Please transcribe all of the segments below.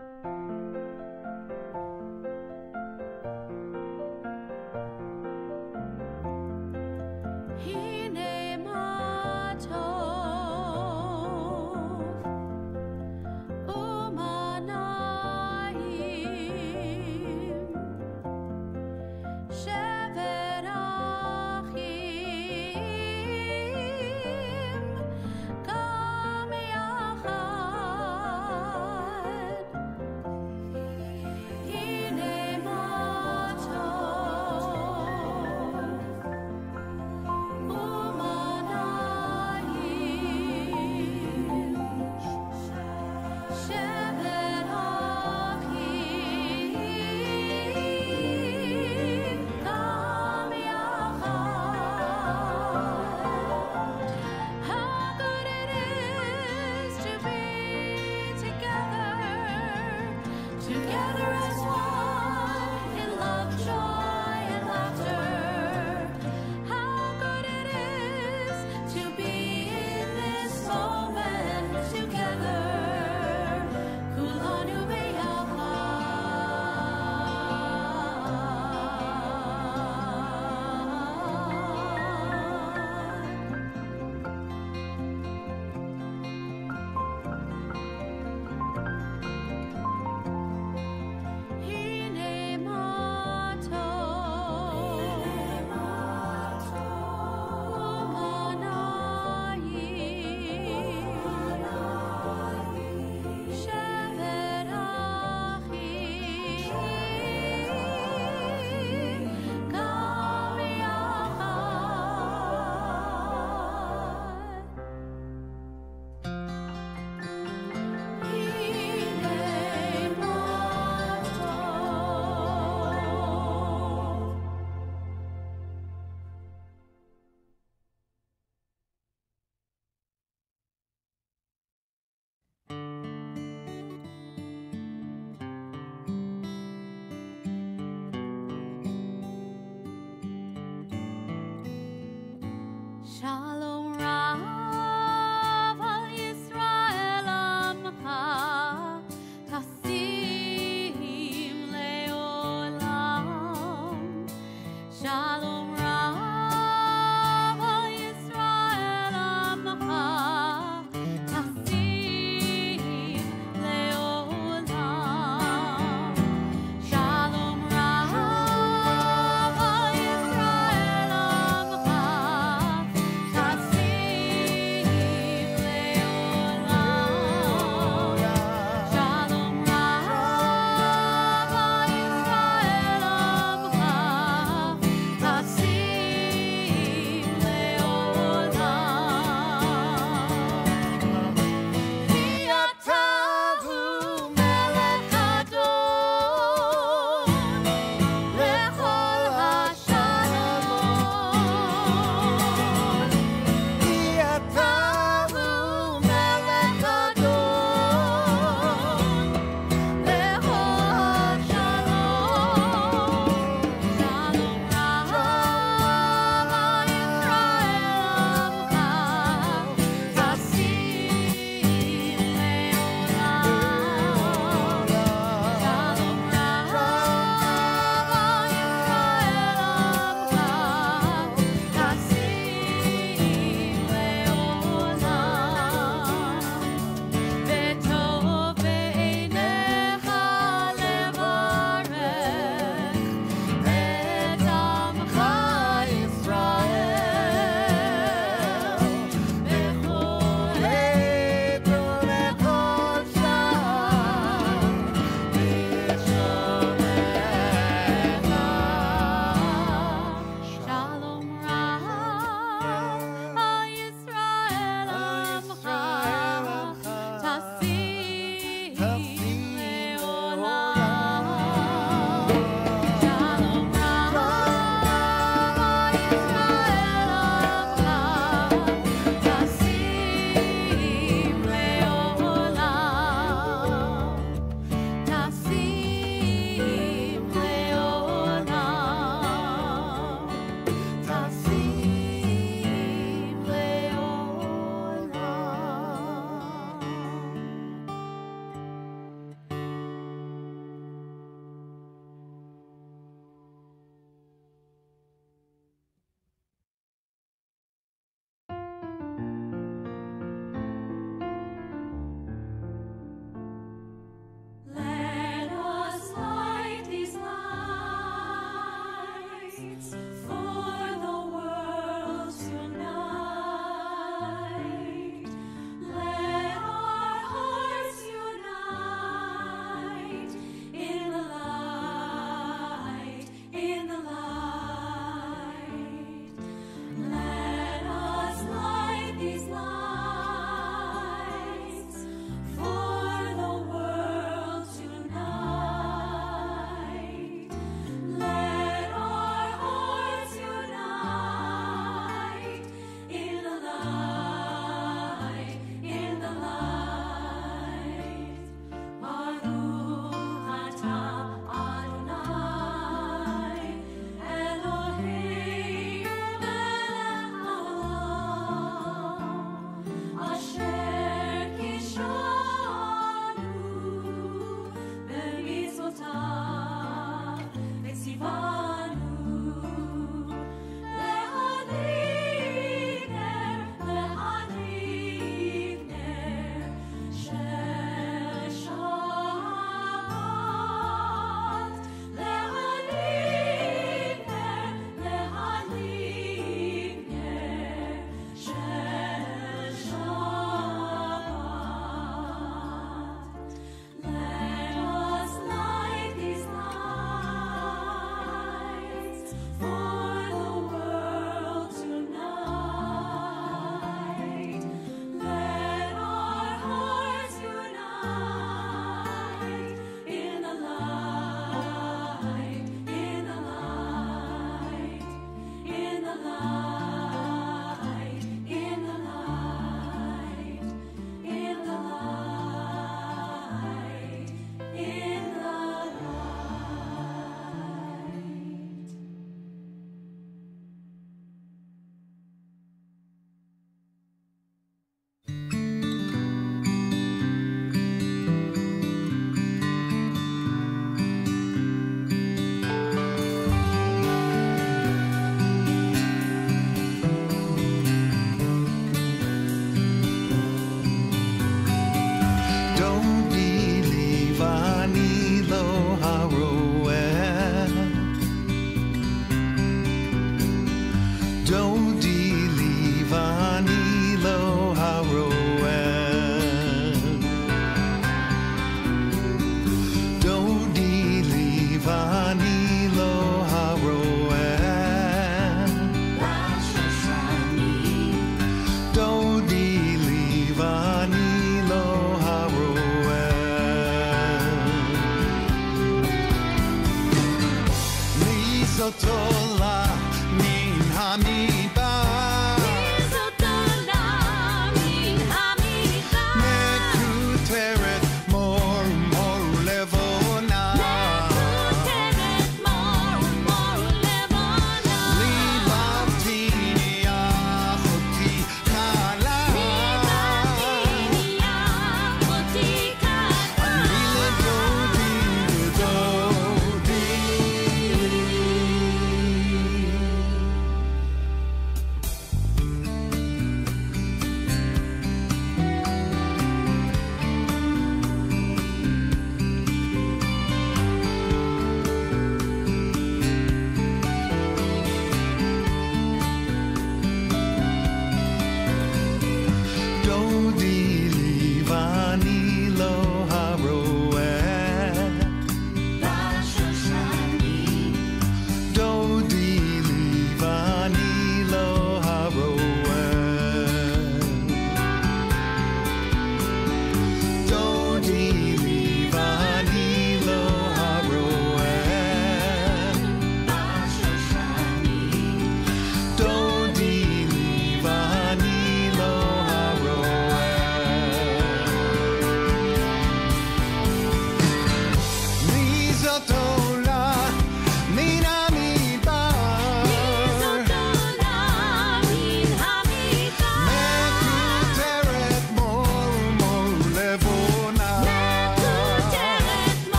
Shalom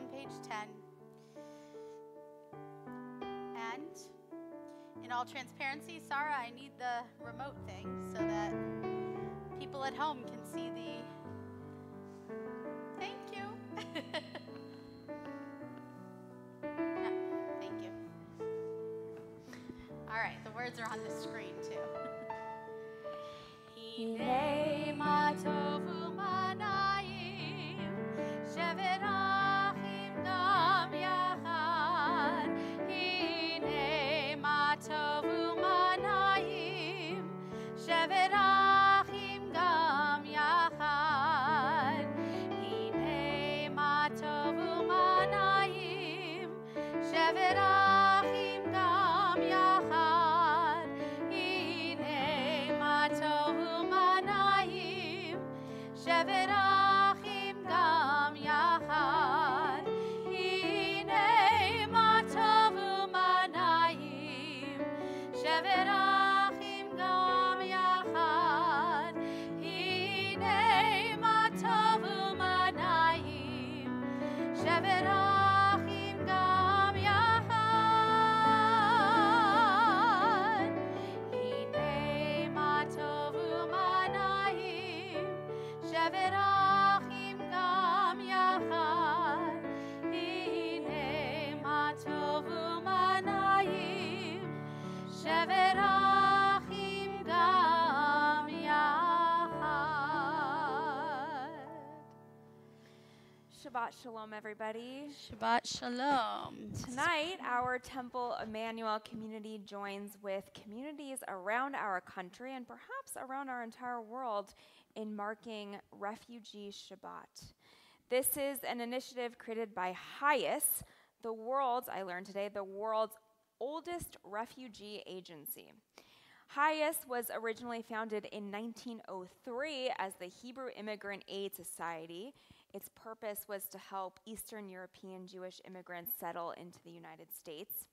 on page 10. And in all transparency, Sarah, I need the remote thing so that people at home can see the. Thank you. thank you. All right, the words are on the screen too. he lay my. Shabbat Shalom, everybody. Shabbat Shalom. Tonight, our Temple Emanuel community joins with communities around our country and perhaps around our entire world in marking Refugee Shabbat. This is an initiative created by HIAS, the world's, I learned today, the world's oldest refugee agency. HIAS was originally founded in 1903 as the Hebrew Immigrant Aid Society. Its purpose was to help Eastern European Jewish immigrants settle into the United States.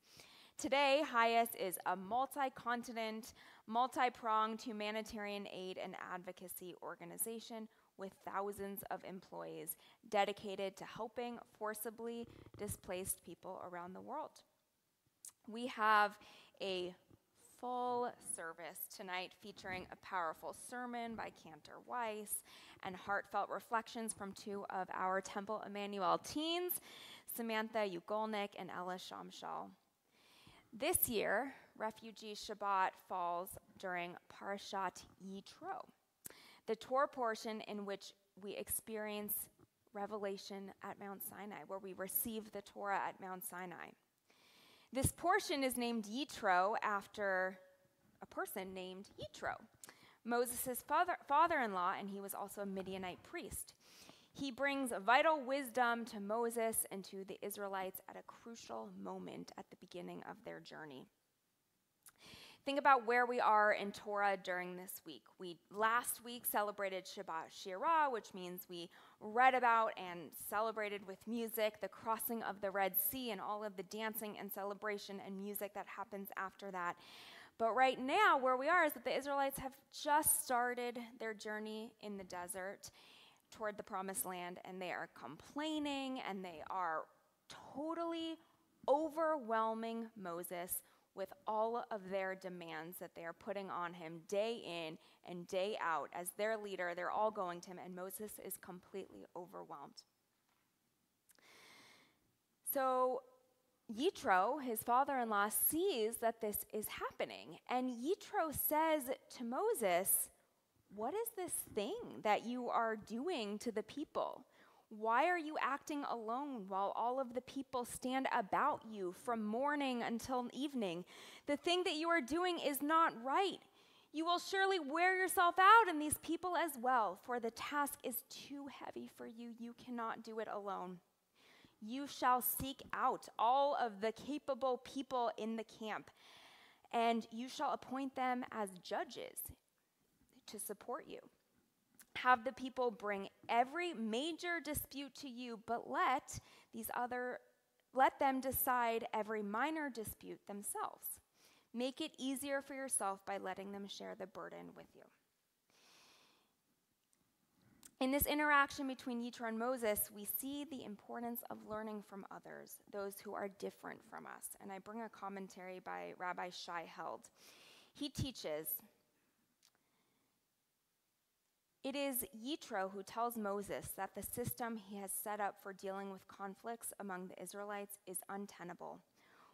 Today, HIAS is a multi continent, multi pronged humanitarian aid and advocacy organization with thousands of employees dedicated to helping forcibly displaced people around the world. We have a full service tonight featuring a powerful sermon by Cantor Weiss and heartfelt reflections from two of our Temple Emanuel teens, Samantha Ugolnik and Ella Shamshal. This year, Refugee Shabbat falls during Parashat Yitro, the Torah portion in which we experience revelation at Mount Sinai, where we receive the Torah at Mount Sinai. This portion is named Yitro after a person named Yitro, Moses' father in law, and he was also a Midianite priest. He brings vital wisdom to Moses and to the Israelites at a crucial moment at the beginning of their journey. Think about where we are in Torah during this week. We last week celebrated Shabbat Shirah, which means we read about and celebrated with music the crossing of the Red Sea and all of the dancing and celebration and music that happens after that. But right now, where we are is that the Israelites have just started their journey in the desert toward the promised land, and they are complaining and they are totally overwhelming Moses with all of their demands that they are putting on him day in and day out. As their leader, they're all going to him, and Moses is completely overwhelmed. So Yitro, his father in law, sees that this is happening, and Yitro says to Moses, What is this thing that you are doing to the people? Why are you acting alone while all of the people stand about you from morning until evening? The thing that you are doing is not right. You will surely wear yourself out and these people as well, for the task is too heavy for you. You cannot do it alone. You shall seek out all of the capable people in the camp, and you shall appoint them as judges to support you. Have the people bring every major dispute to you, but let these other let them decide every minor dispute themselves. Make it easier for yourself by letting them share the burden with you. In this interaction between Yitro and Moses, we see the importance of learning from others, those who are different from us. And I bring a commentary by Rabbi Shai Held. He teaches It is Yitro who tells Moses that the system he has set up for dealing with conflicts among the Israelites is untenable.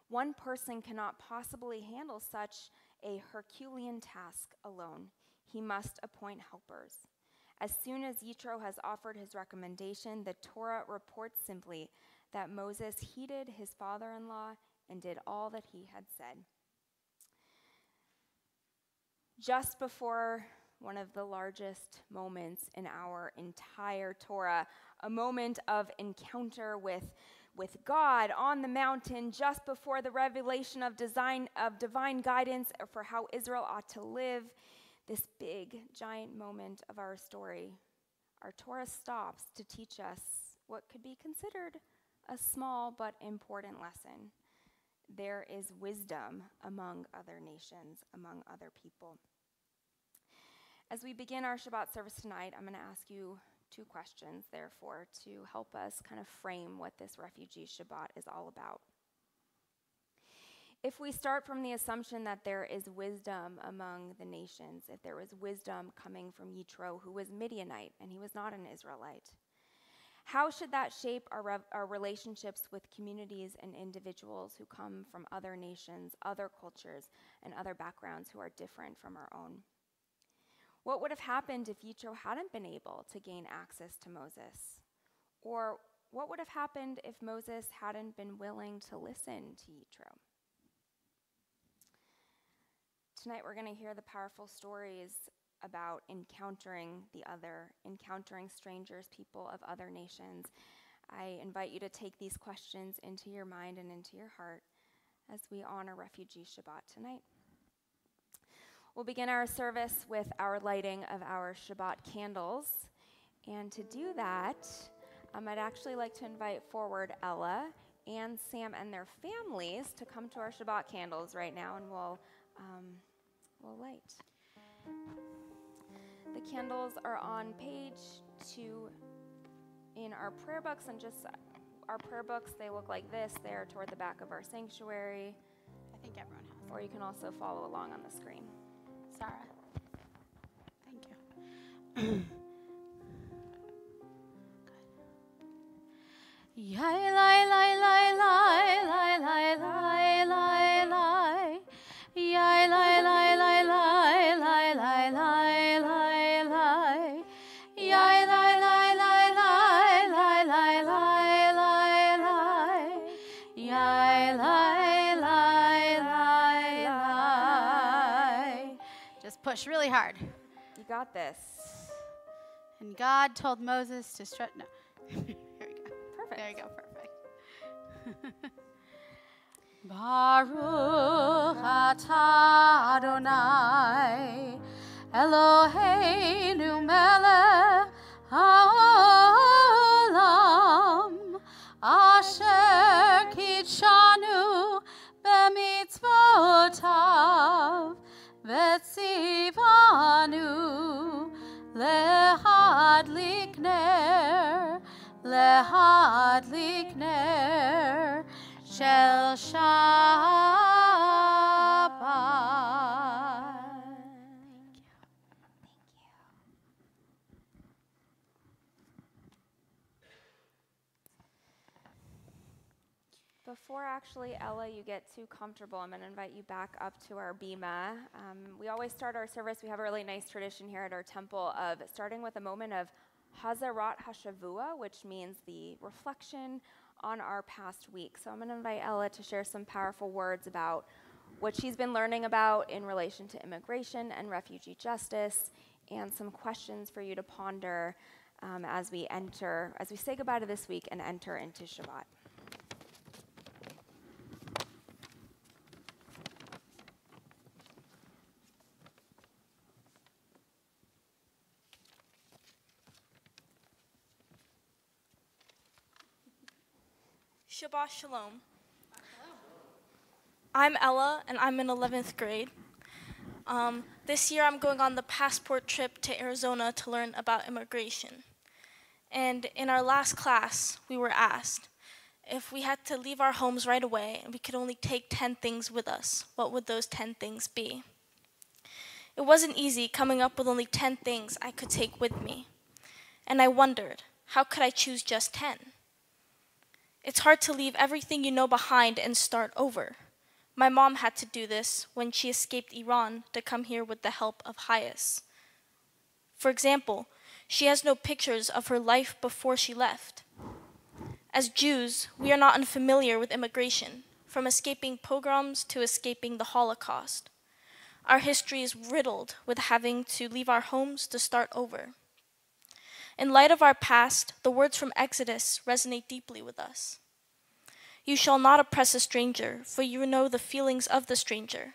One person cannot possibly handle such a Herculean task alone. He must appoint helpers. As soon as Yitro has offered his recommendation, the Torah reports simply that Moses heeded his father in law and did all that he had said. Just before one of the largest moments in our entire Torah, a moment of encounter with, with God on the mountain, just before the revelation of, design, of divine guidance for how Israel ought to live, this big, giant moment of our story. Our Torah stops to teach us what could be considered a small but important lesson. There is wisdom among other nations, among other people. As we begin our Shabbat service tonight, I'm going to ask you two questions, therefore, to help us kind of frame what this refugee Shabbat is all about. If we start from the assumption that there is wisdom among the nations, if there was wisdom coming from Yitro, who was Midianite and he was not an Israelite, how should that shape our, our relationships with communities and individuals who come from other nations, other cultures, and other backgrounds who are different from our own? What would have happened if Yitro hadn't been able to gain access to Moses? Or what would have happened if Moses hadn't been willing to listen to Yitro? Tonight we're going to hear the powerful stories about encountering the other, encountering strangers, people of other nations. I invite you to take these questions into your mind and into your heart as we honor Refugee Shabbat tonight. We'll begin our service with our lighting of our Shabbat candles. And to do that, um, I'd actually like to invite forward Ella and Sam and their families to come to our Shabbat candles right now, and we'll um, we'll light. The candles are on page two in our prayer books, and just our prayer books, they look like this. They're toward the back of our sanctuary, I think everyone has. or you can also follow along on the screen. Sarah. Thank you. Yai lai lai lai lai lai push really hard. You got this. And God told Moses to stretch. No. Here we go. Perfect. There you go. Perfect. Baruch atah Adonai Eloheinu melech haolam asher kitshanu b'mitzvotav vetsivanu lehad likner lehad likner shel sha Before actually, Ella, you get too comfortable, I'm going to invite you back up to our bima. Um, we always start our service. We have a really nice tradition here at our temple of starting with a moment of Hazarat Hashavua, which means the reflection on our past week. So I'm going to invite Ella to share some powerful words about what she's been learning about in relation to immigration and refugee justice, and some questions for you to ponder um, as we enter, as we say goodbye to this week and enter into Shabbat. Shabbat Shalom. I'm Ella, and I'm in 11th grade. Um, this year, I'm going on the passport trip to Arizona to learn about immigration. And in our last class, we were asked if we had to leave our homes right away and we could only take 10 things with us, what would those 10 things be? It wasn't easy coming up with only 10 things I could take with me. And I wondered, how could I choose just 10? It's hard to leave everything you know behind and start over. My mom had to do this when she escaped Iran to come here with the help of HIAS. For example, she has no pictures of her life before she left. As Jews, we are not unfamiliar with immigration, from escaping pogroms to escaping the Holocaust. Our history is riddled with having to leave our homes to start over. In light of our past, the words from Exodus resonate deeply with us. You shall not oppress a stranger, for you know the feelings of the stranger,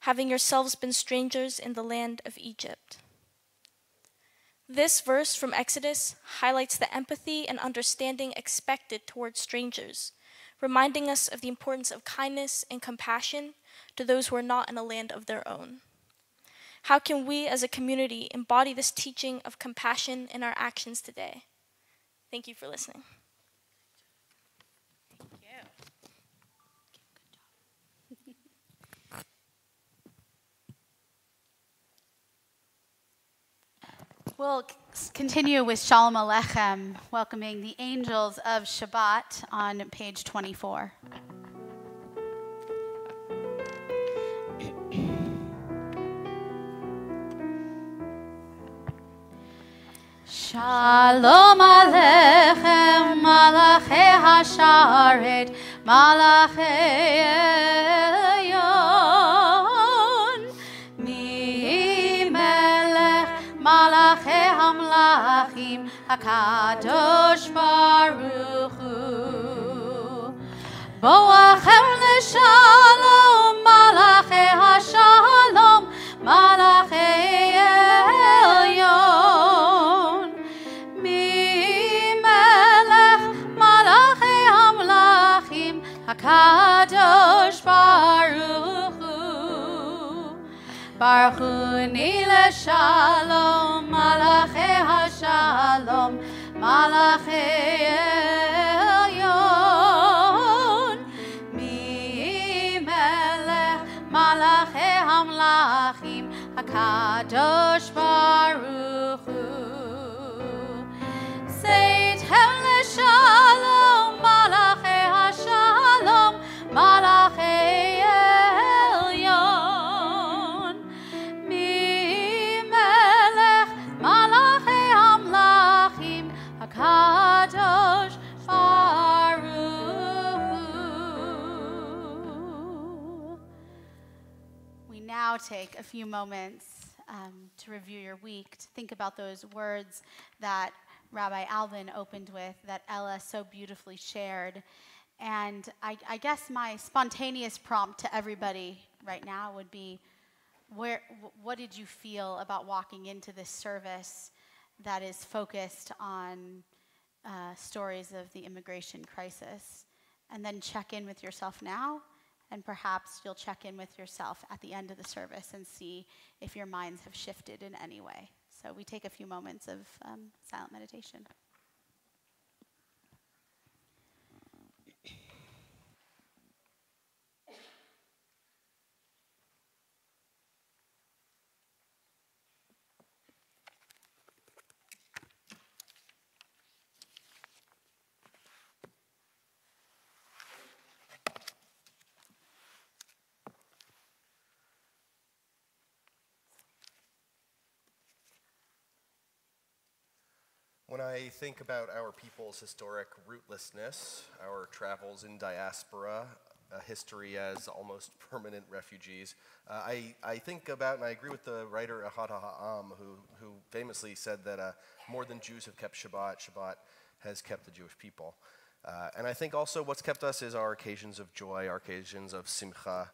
having yourselves been strangers in the land of Egypt. This verse from Exodus highlights the empathy and understanding expected towards strangers, reminding us of the importance of kindness and compassion to those who are not in a land of their own. How can we as a community embody this teaching of compassion in our actions today? Thank you for listening. We'll continue with Shalom Aleichem, welcoming the angels of Shabbat on page 24. Shalom Alechem, Malachi Hasharet, Malachi Elyon, Mi Melech, Malachi Hamlachim, Hakadosh Baruch Hu. Boachem leShalom. ברכוני לשלום, מלאכי השלום, מלאכי עליון. ממלך מלאכי המלאכים, הקדוש ברוך take a few moments um, to review your week, to think about those words that Rabbi Alvin opened with, that Ella so beautifully shared. And I, I guess my spontaneous prompt to everybody right now would be where, what did you feel about walking into this service that is focused on uh, stories of the immigration crisis? And then check in with yourself now, and perhaps you'll check in with yourself at the end of the service and see if your minds have shifted in any way. So we take a few moments of um, silent meditation. I think about our people's historic rootlessness, our travels in diaspora, a history as almost permanent refugees, uh, I, I think about, and I agree with the writer Ahad Ha'am, who, who famously said that uh, more than Jews have kept Shabbat, Shabbat has kept the Jewish people. Uh, and I think also what's kept us is our occasions of joy, our occasions of simcha,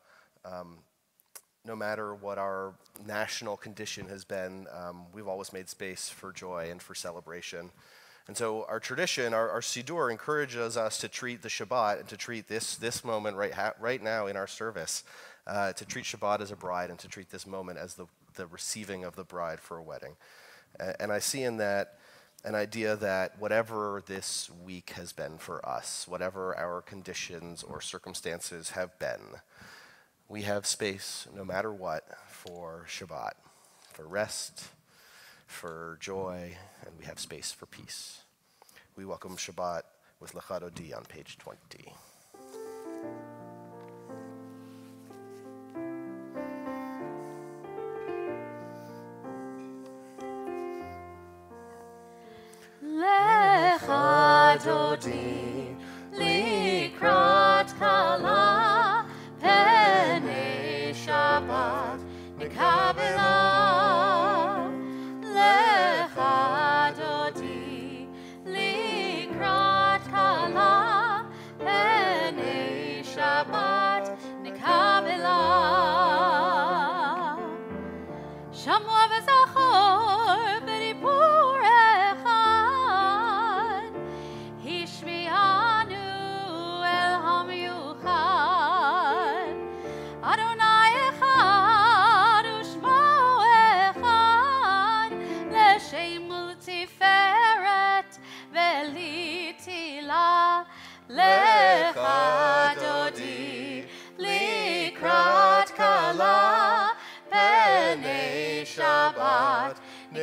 no matter what our national condition has been, um, we've always made space for joy and for celebration. And so our tradition, our, our encourages us to treat the Shabbat and to treat this, this moment right, right now in our service, uh, to treat Shabbat as a bride and to treat this moment as the, the receiving of the bride for a wedding. And I see in that an idea that whatever this week has been for us, whatever our conditions or circumstances have been, we have space, no matter what, for Shabbat, for rest, for joy, and we have space for peace. We welcome Shabbat with Lecha Dodi on page 20. Lecha Dodi, Likrat Kalah.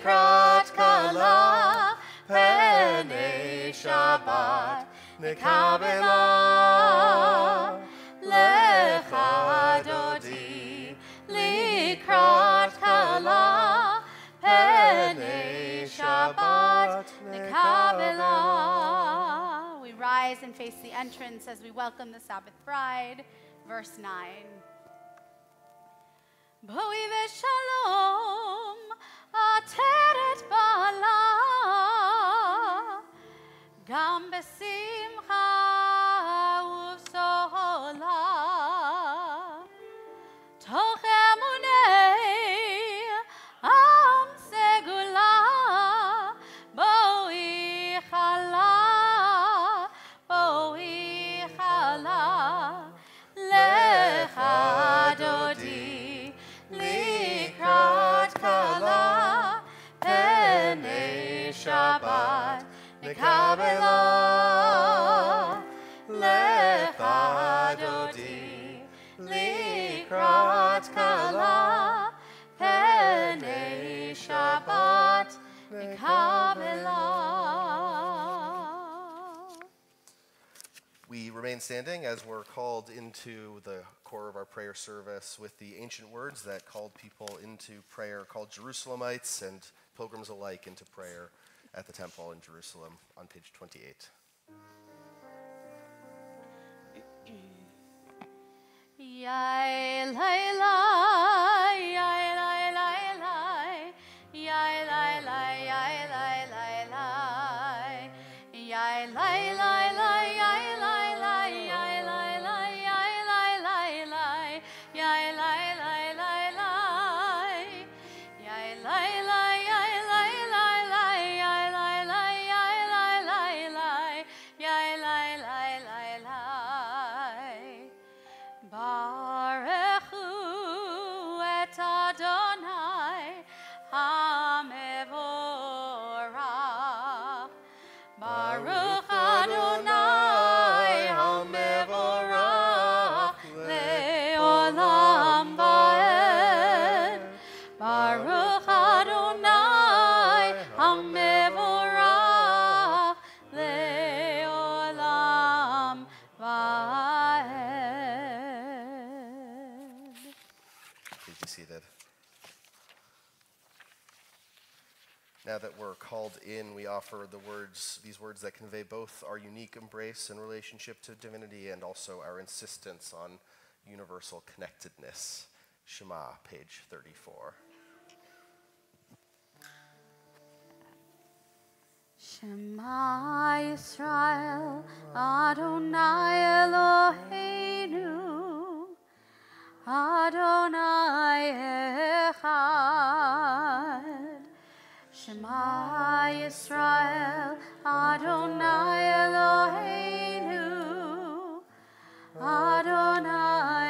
לקראת כלה פני שבת נקבלה. לך דודי לקראת כלה פני שבת נקבלה. We rise and face the entrance as we welcome the Sabbath bride. Verse 9. בואי ושלום עטרת בעלה, גם בשמחה remain standing as we're called into the core of our prayer service with the ancient words that called people into prayer, called Jerusalemites and pilgrims alike into prayer at the temple in Jerusalem on page 28. Yai called in, we offer the words, these words that convey both our unique embrace and relationship to divinity and also our insistence on universal connectedness. Shema, page 34. Shema Yisrael, Adonai Eloheinu, Adonai Echad. Shema Yisrael, Adonai Eloheinu, Adonai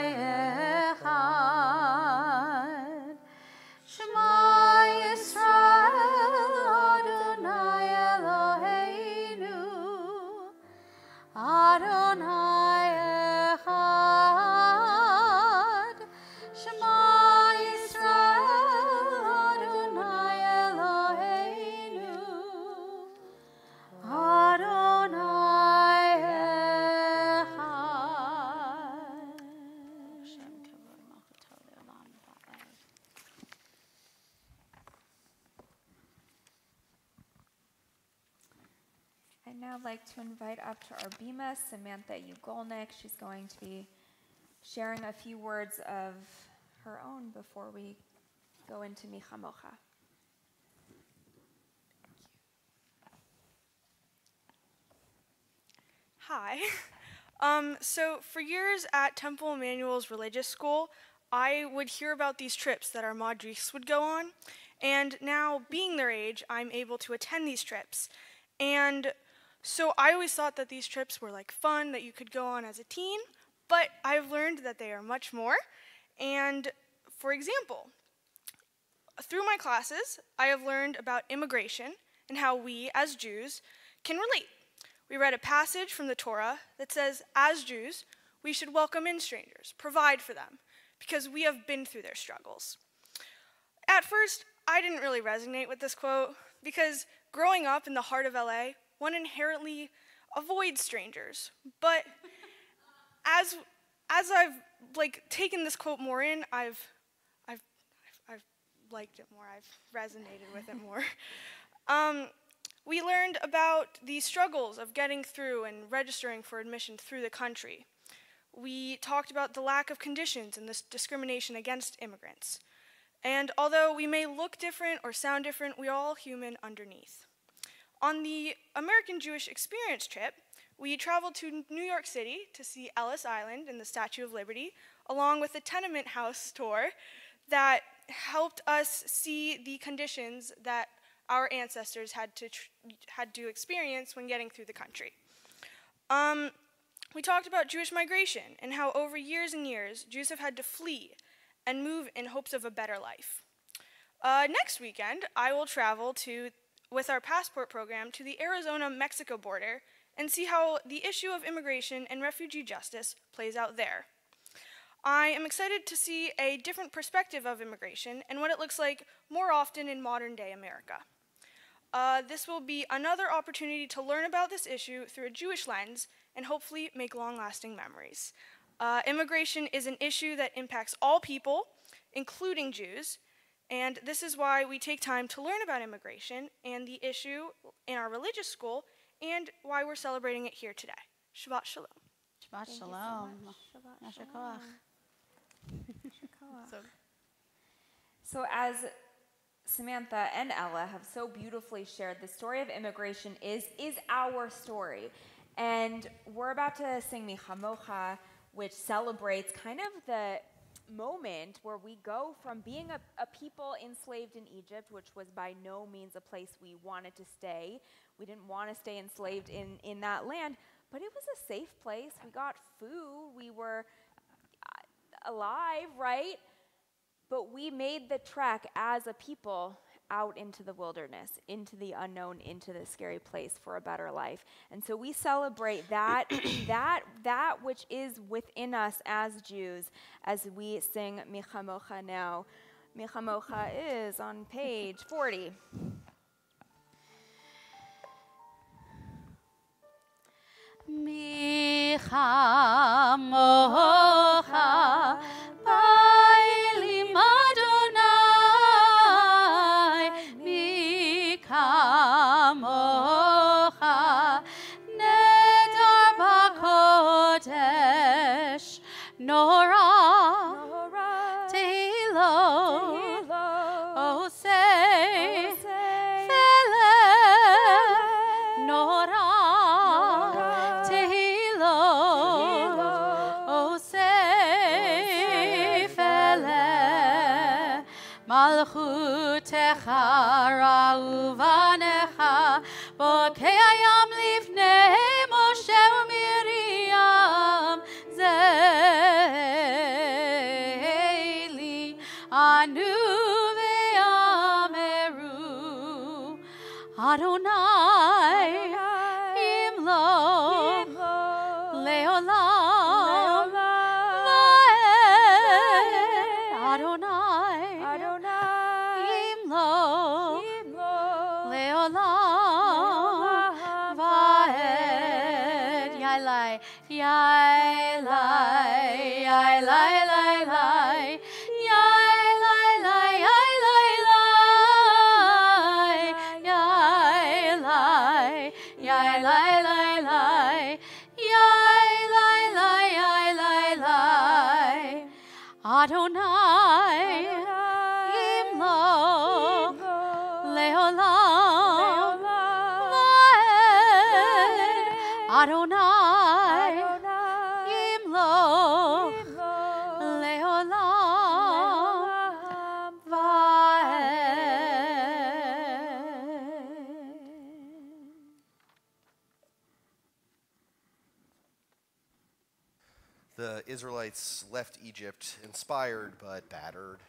to invite up to our bima Samantha Ugolnik. She's going to be sharing a few words of her own before we go into Michamocha. Hi. Um, so, for years at Temple Emanuel's religious school, I would hear about these trips that our madrichs would go on. And now, being their age, I'm able to attend these trips. And so, I always thought that these trips were like fun that you could go on as a teen, but I've learned that they are much more. And for example, through my classes, I have learned about immigration and how we, as Jews, can relate. We read a passage from the Torah that says, as Jews, we should welcome in strangers, provide for them, because we have been through their struggles. At first, I didn't really resonate with this quote because growing up in the heart of LA, one inherently avoids strangers. But as as I've like taken this quote more in, I've I've I've, I've liked it more. I've resonated with it more. Um, we learned about the struggles of getting through and registering for admission through the country. We talked about the lack of conditions and this discrimination against immigrants. And although we may look different or sound different, we're all human underneath. On the American Jewish Experience trip, we traveled to New York City to see Ellis Island and the Statue of Liberty, along with a tenement house tour that helped us see the conditions that our ancestors had to, had to experience when getting through the country. Um, we talked about Jewish migration and how over years and years, Jews have had to flee and move in hopes of a better life. Uh, next weekend, I will travel to, with our passport program to the Arizona Mexico border and see how the issue of immigration and refugee justice plays out there. I am excited to see a different perspective of immigration and what it looks like more often in modern day America. Uh, this will be another opportunity to learn about this issue through a Jewish lens and hopefully make long lasting memories. Uh, immigration is an issue that impacts all people, including Jews, and this is why we take time to learn about immigration and the issue in our religious school and why we're celebrating it here today. Shabbat Shalom. Shabbat shalom. Yasher koach. So, as Samantha and Ella have so beautifully shared, the story of immigration is is our story, and we're about to sing Michamocha, which celebrates kind of the moment where we go from being a, a people enslaved in Egypt, which was by no means a place we wanted to stay. We didn't want to stay enslaved in in that land, but it was a safe place. We got food. We were uh, alive, right? But we made the trek as a people out into the wilderness, into the unknown, into the scary place for a better life. And so we celebrate that that that which is within us as Jews as we sing Michamocha now. Michamocha is on page 40. Micha salvar. lai lai, yai lai, yai lai lai lai, yai yai yai yai yai yai Adonai, Imlo, Leolam. I don't know. Left Egypt inspired but battered,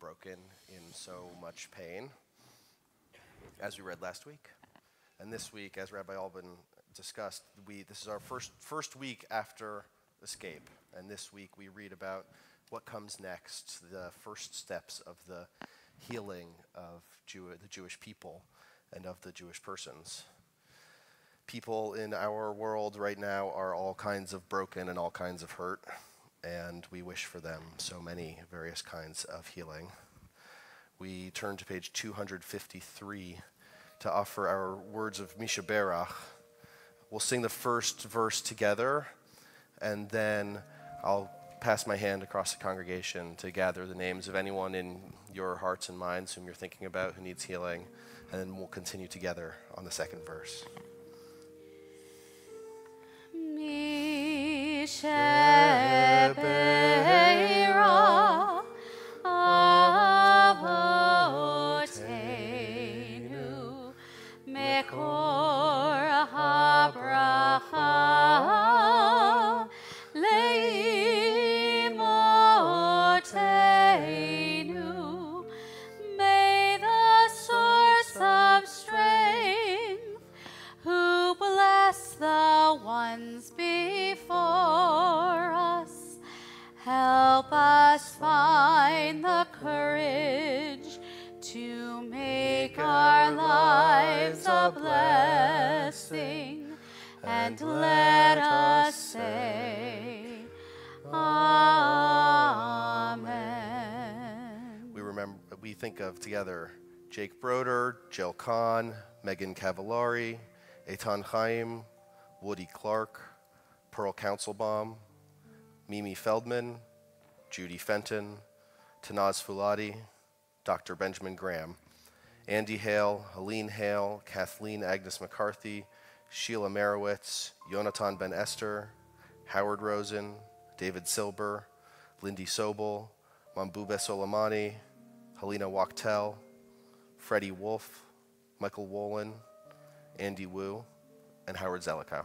broken, in so much pain, as we read last week. And this week, as Rabbi Albin discussed, we, this is our first, first week after escape. And this week we read about what comes next, the first steps of the healing of Jew, the Jewish people and of the Jewish persons people in our world right now are all kinds of broken and all kinds of hurt, and we wish for them so many various kinds of healing. We turn to page 253 to offer our words of Mi Shebeirach. We'll sing the first verse together, and then I'll pass my hand across the congregation to gather the names of anyone in your hearts and minds whom you're thinking about who needs healing, and then we'll continue together on the second verse. Mishebeira blessing and let us say, Amen. We remember we think of together Jake Broder, Jill Kahn, Megan Cavallari, Eitan Chaim, Woody Clark, Pearl Councilbaum, Mimi Feldman, Judy Fenton, Tanaz Fulati, Dr. Benjamin Graham, Andy Hale, Helene Hale, Kathleen Agnes McCarthy, Sheila Merowitz, Yonatan Ben Esther, Howard Rosen, David Silber, Lindy Sobel, Mambube Soleimani, Helena Wachtel, Freddie Wolf, Michael Wolin, Andy Wu, and Howard Zelikow.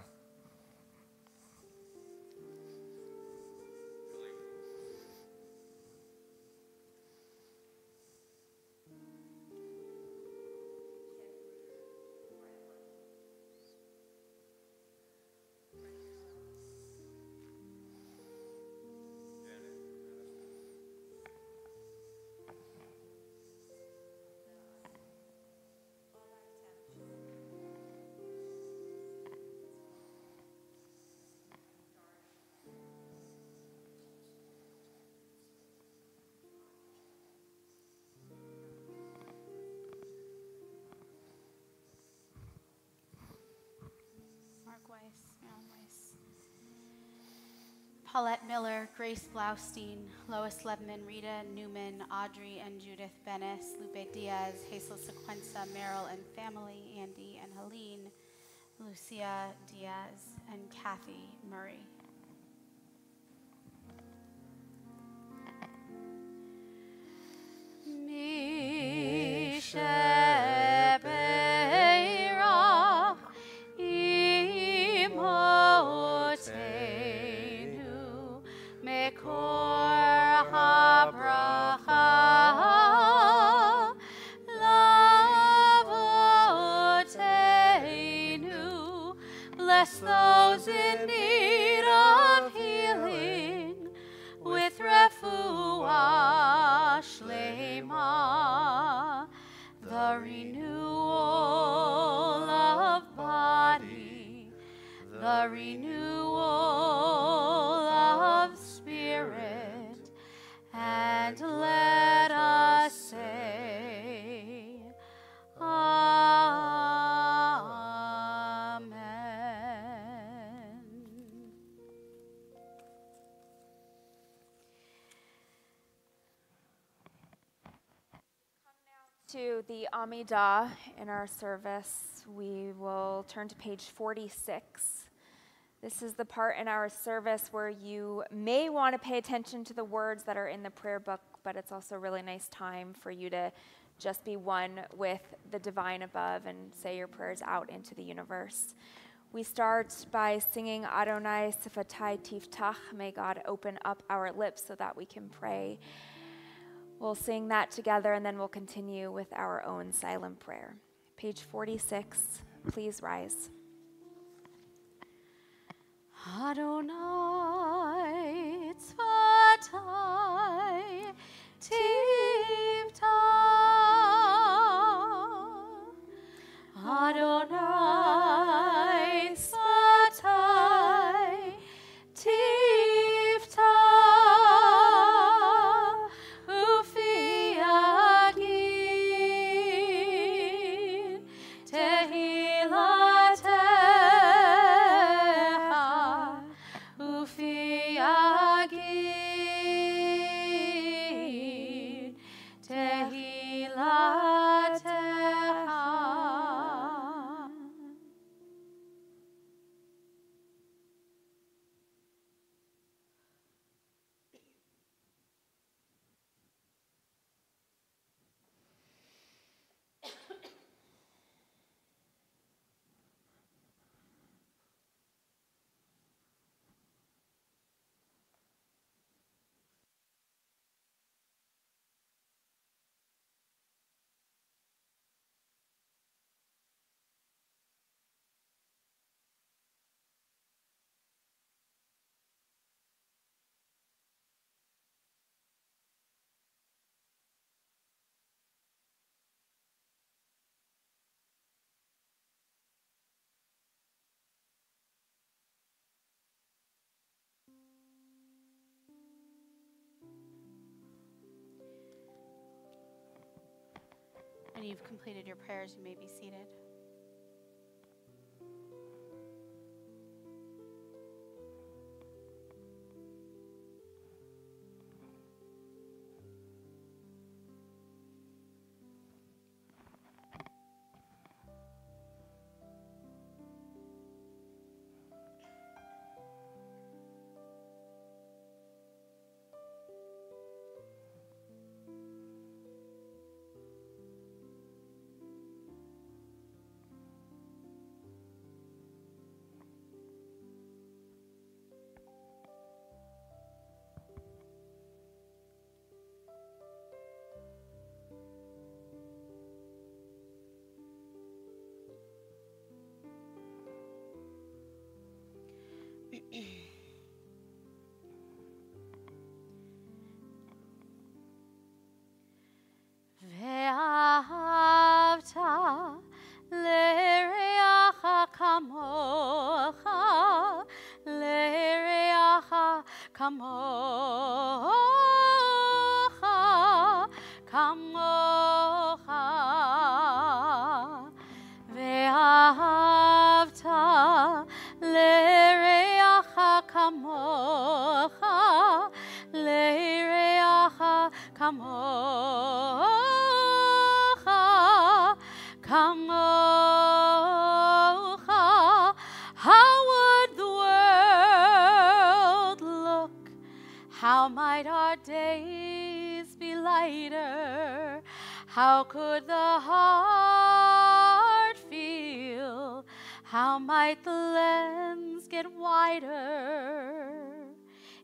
Paulette Miller, Grace Blaustein, Lois Lebman, Rita Newman, Audrey and Judith Bennis, Lupe Diaz, Hazel Sequenza, Merrill and family, Andy and Helene, Lucia Diaz, and Kathy Murray. Amidah in our service, we will turn to page 46. This is the part in our service where you may want to pay attention to the words that are in the prayer book, but it's also a really nice time for you to just be one with the divine above and say your prayers out into the universe. We start by singing Adonai Sifatai Tiftach. May God open up our lips so that we can pray. We'll sing that together and then we'll continue with our own silent prayer. Page 46, please rise. Adonai you've completed your prayers, you may be seated. come on. How might the lens get wider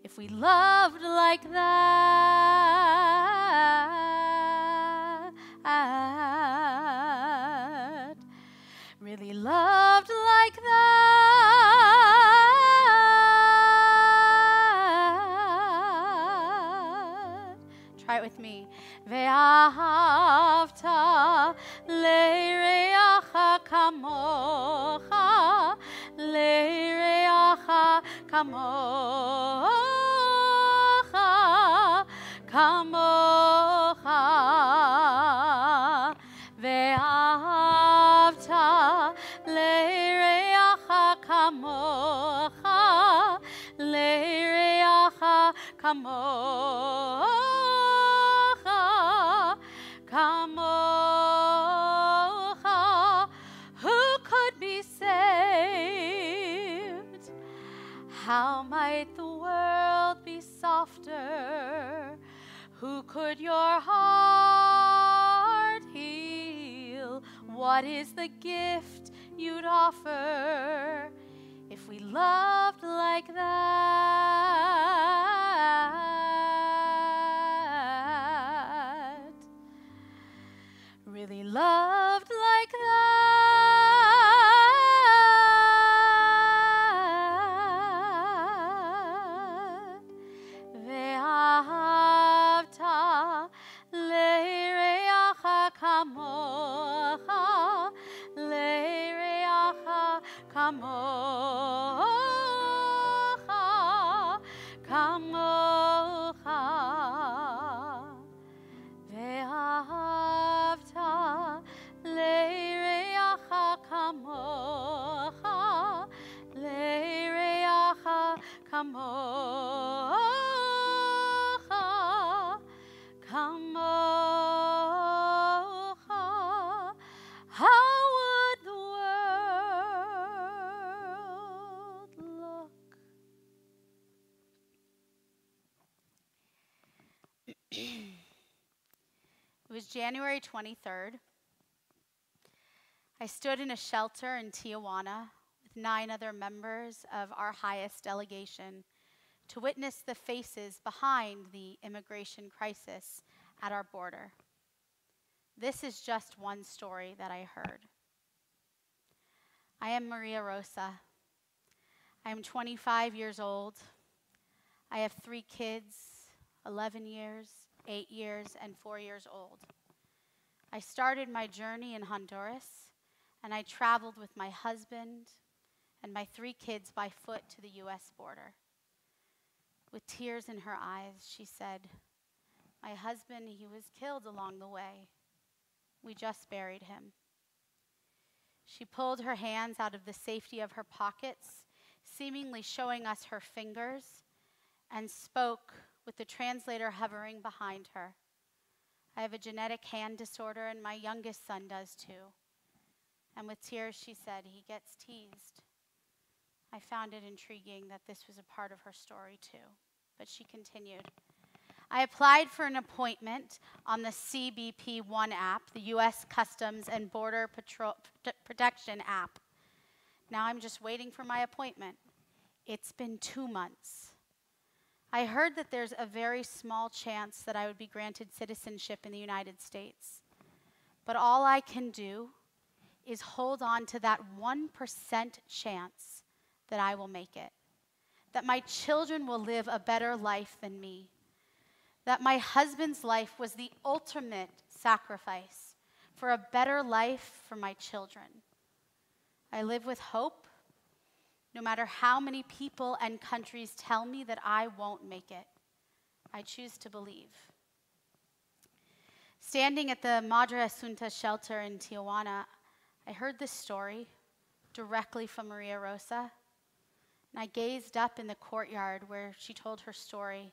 if we loved like that? How would the world look? It was January 23rd. I stood in a shelter in Tijuana nine other members of our HIAS delegation to witness the faces behind the immigration crisis at our border. This is just one story that I heard. I am Maria Rosa. I am 25 years old. I have three kids 11 years, 8 years, and 4 years old. I started my journey in Honduras, and I traveled with my husband and my three kids by foot to the U.S. border. With tears in her eyes, she said, My husband, he was killed along the way. We just buried him. She pulled her hands out of the safety of her pockets, seemingly showing us her fingers, and spoke with the translator hovering behind her. I have a genetic hand disorder, and my youngest son does too. And with tears, she said, He gets teased. I found it intriguing that this was a part of her story too. But she continued. I applied for an appointment on the CBP One app, the U.S. Customs and Border Patrol, Prote- Protection app. Now I'm just waiting for my appointment. It's been two months. I heard that there's a very small chance that I would be granted citizenship in the United States. But all I can do is hold on to that 1% chance that I will make it, that my children will live a better life than me, that my husband's life was the ultimate sacrifice for a better life for my children. I live with hope, no matter how many people and countries tell me that I won't make it. I choose to believe. Standing at the Madre Asunta shelter in Tijuana, I heard this story directly from Maria Rosa. And I gazed up in the courtyard where she told her story,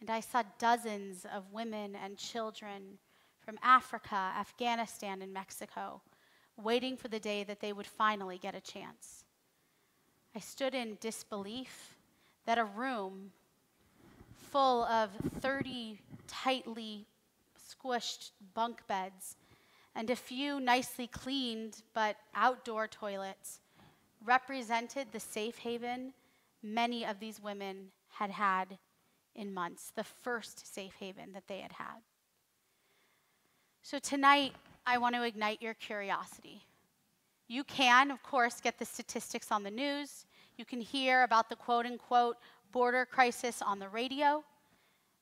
and I saw dozens of women and children from Africa, Afghanistan, and Mexico waiting for the day that they would finally get a chance. I stood in disbelief that a room full of 30 tightly squished bunk beds and a few nicely cleaned but outdoor toilets represented the safe haven many of these women had had in months, the first safe haven that they had had. So tonight, I want to ignite your curiosity. You can, of course, get the statistics on the news. You can hear about the quote unquote border crisis on the radio.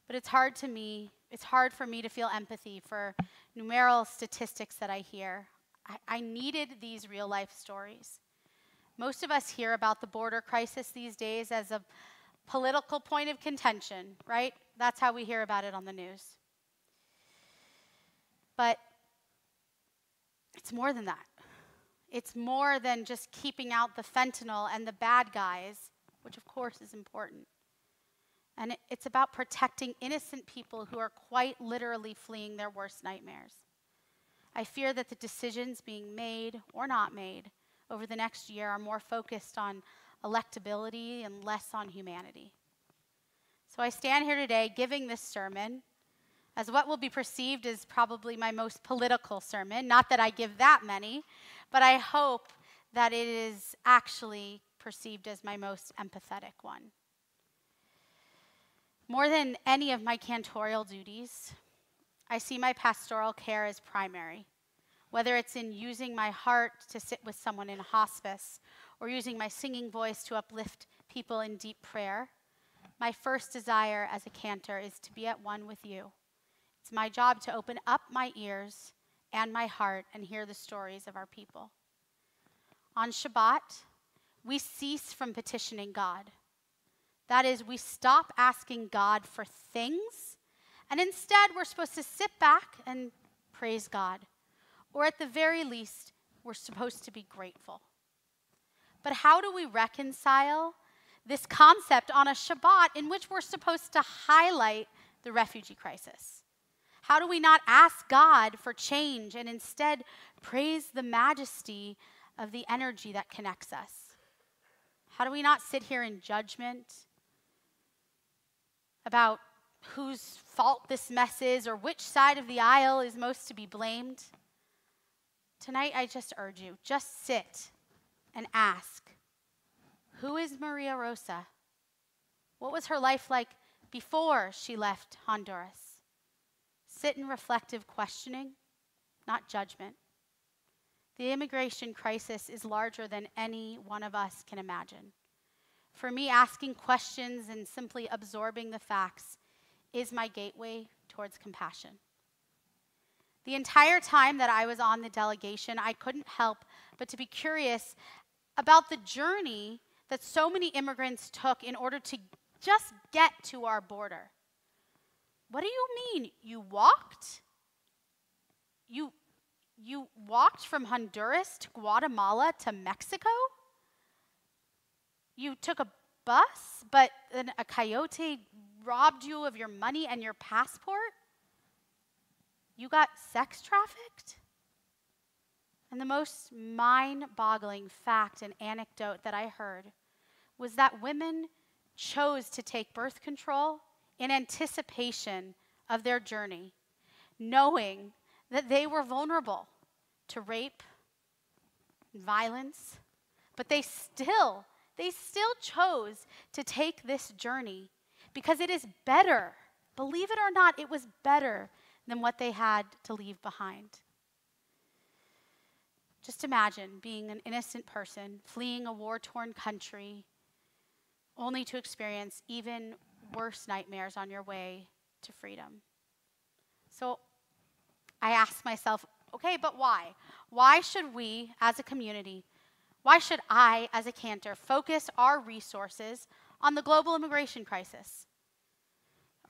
But it's hard to me, it's hard for me to feel empathy for numeral statistics that I hear. I, I needed these real life stories. Most of us hear about the border crisis these days as a political point of contention, right? That's how we hear about it on the news. But it's more than that. It's more than just keeping out the fentanyl and the bad guys, which of course is important. And it's about protecting innocent people who are quite literally fleeing their worst nightmares. I fear that the decisions being made or not made over the next year are more focused on electability and less on humanity. So I stand here today giving this sermon as what will be perceived as probably my most political sermon. Not that I give that many, but I hope that it is actually perceived as my most empathetic one. More than any of my cantorial duties, I see my pastoral care as primary, whether it's in using my heart to sit with someone in hospice or using my singing voice to uplift people in deep prayer. My first desire as a cantor is to be at one with you. It's my job to open up my ears and my heart and hear the stories of our people. On Shabbat, we cease from petitioning God. That is, we stop asking God for things, and instead we're supposed to sit back and praise God. Or at the very least, we're supposed to be grateful. But how do we reconcile this concept on a Shabbat in which we're supposed to highlight the refugee crisis? How do we not ask God for change and instead praise the majesty of the energy that connects us? How do we not sit here in judgment about whose fault this mess is or which side of the aisle is most to be blamed? Tonight, I just urge you just sit and ask Who is Maria Rosa? What was her life like before she left Honduras? Sit in reflective questioning, not judgment. The immigration crisis is larger than any one of us can imagine. For me, asking questions and simply absorbing the facts is my gateway towards compassion. The entire time that I was on the delegation, I couldn't help but to be curious about the journey that so many immigrants took in order to just get to our border. What do you mean? You walked? You, you walked from Honduras to Guatemala to Mexico? You took a bus, but then a coyote robbed you of your money and your passport? You got sex trafficked? And the most mind boggling fact and anecdote that I heard was that women chose to take birth control in anticipation of their journey, knowing that they were vulnerable to rape, violence, but they still, they still chose to take this journey because it is better. Believe it or not, it was better than what they had to leave behind. Just imagine being an innocent person fleeing a war torn country only to experience even worse nightmares on your way to freedom. So I ask myself, okay, but why? Why should we as a community, why should I as a cantor focus our resources on the global immigration crisis?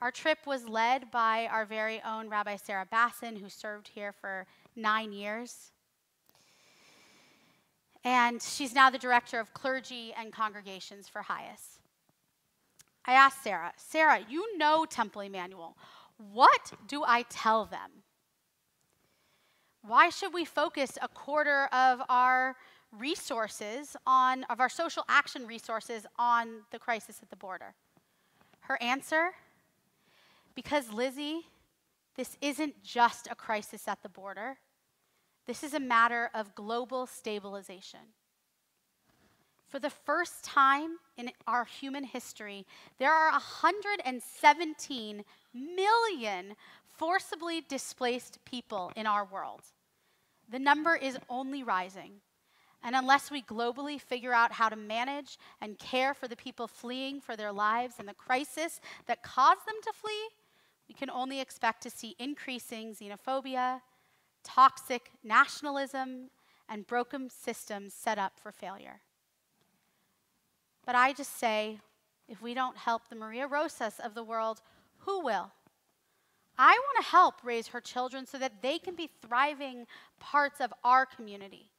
Our trip was led by our very own Rabbi Sarah Bassin, who served here for nine years. And she's now the director of clergy and congregations for HIAS. I asked Sarah, Sarah, you know Temple Emanuel. What do I tell them? Why should we focus a quarter of our resources on, of our social action resources on the crisis at the border? Her answer because, Lizzie, this isn't just a crisis at the border, this is a matter of global stabilization. For the first time in our human history, there are 117 million forcibly displaced people in our world. The number is only rising. And unless we globally figure out how to manage and care for the people fleeing for their lives and the crisis that caused them to flee, we can only expect to see increasing xenophobia, toxic nationalism, and broken systems set up for failure. But I just say, if we don't help the Maria Rosas of the world, who will? I want to help raise her children so that they can be thriving parts of our community.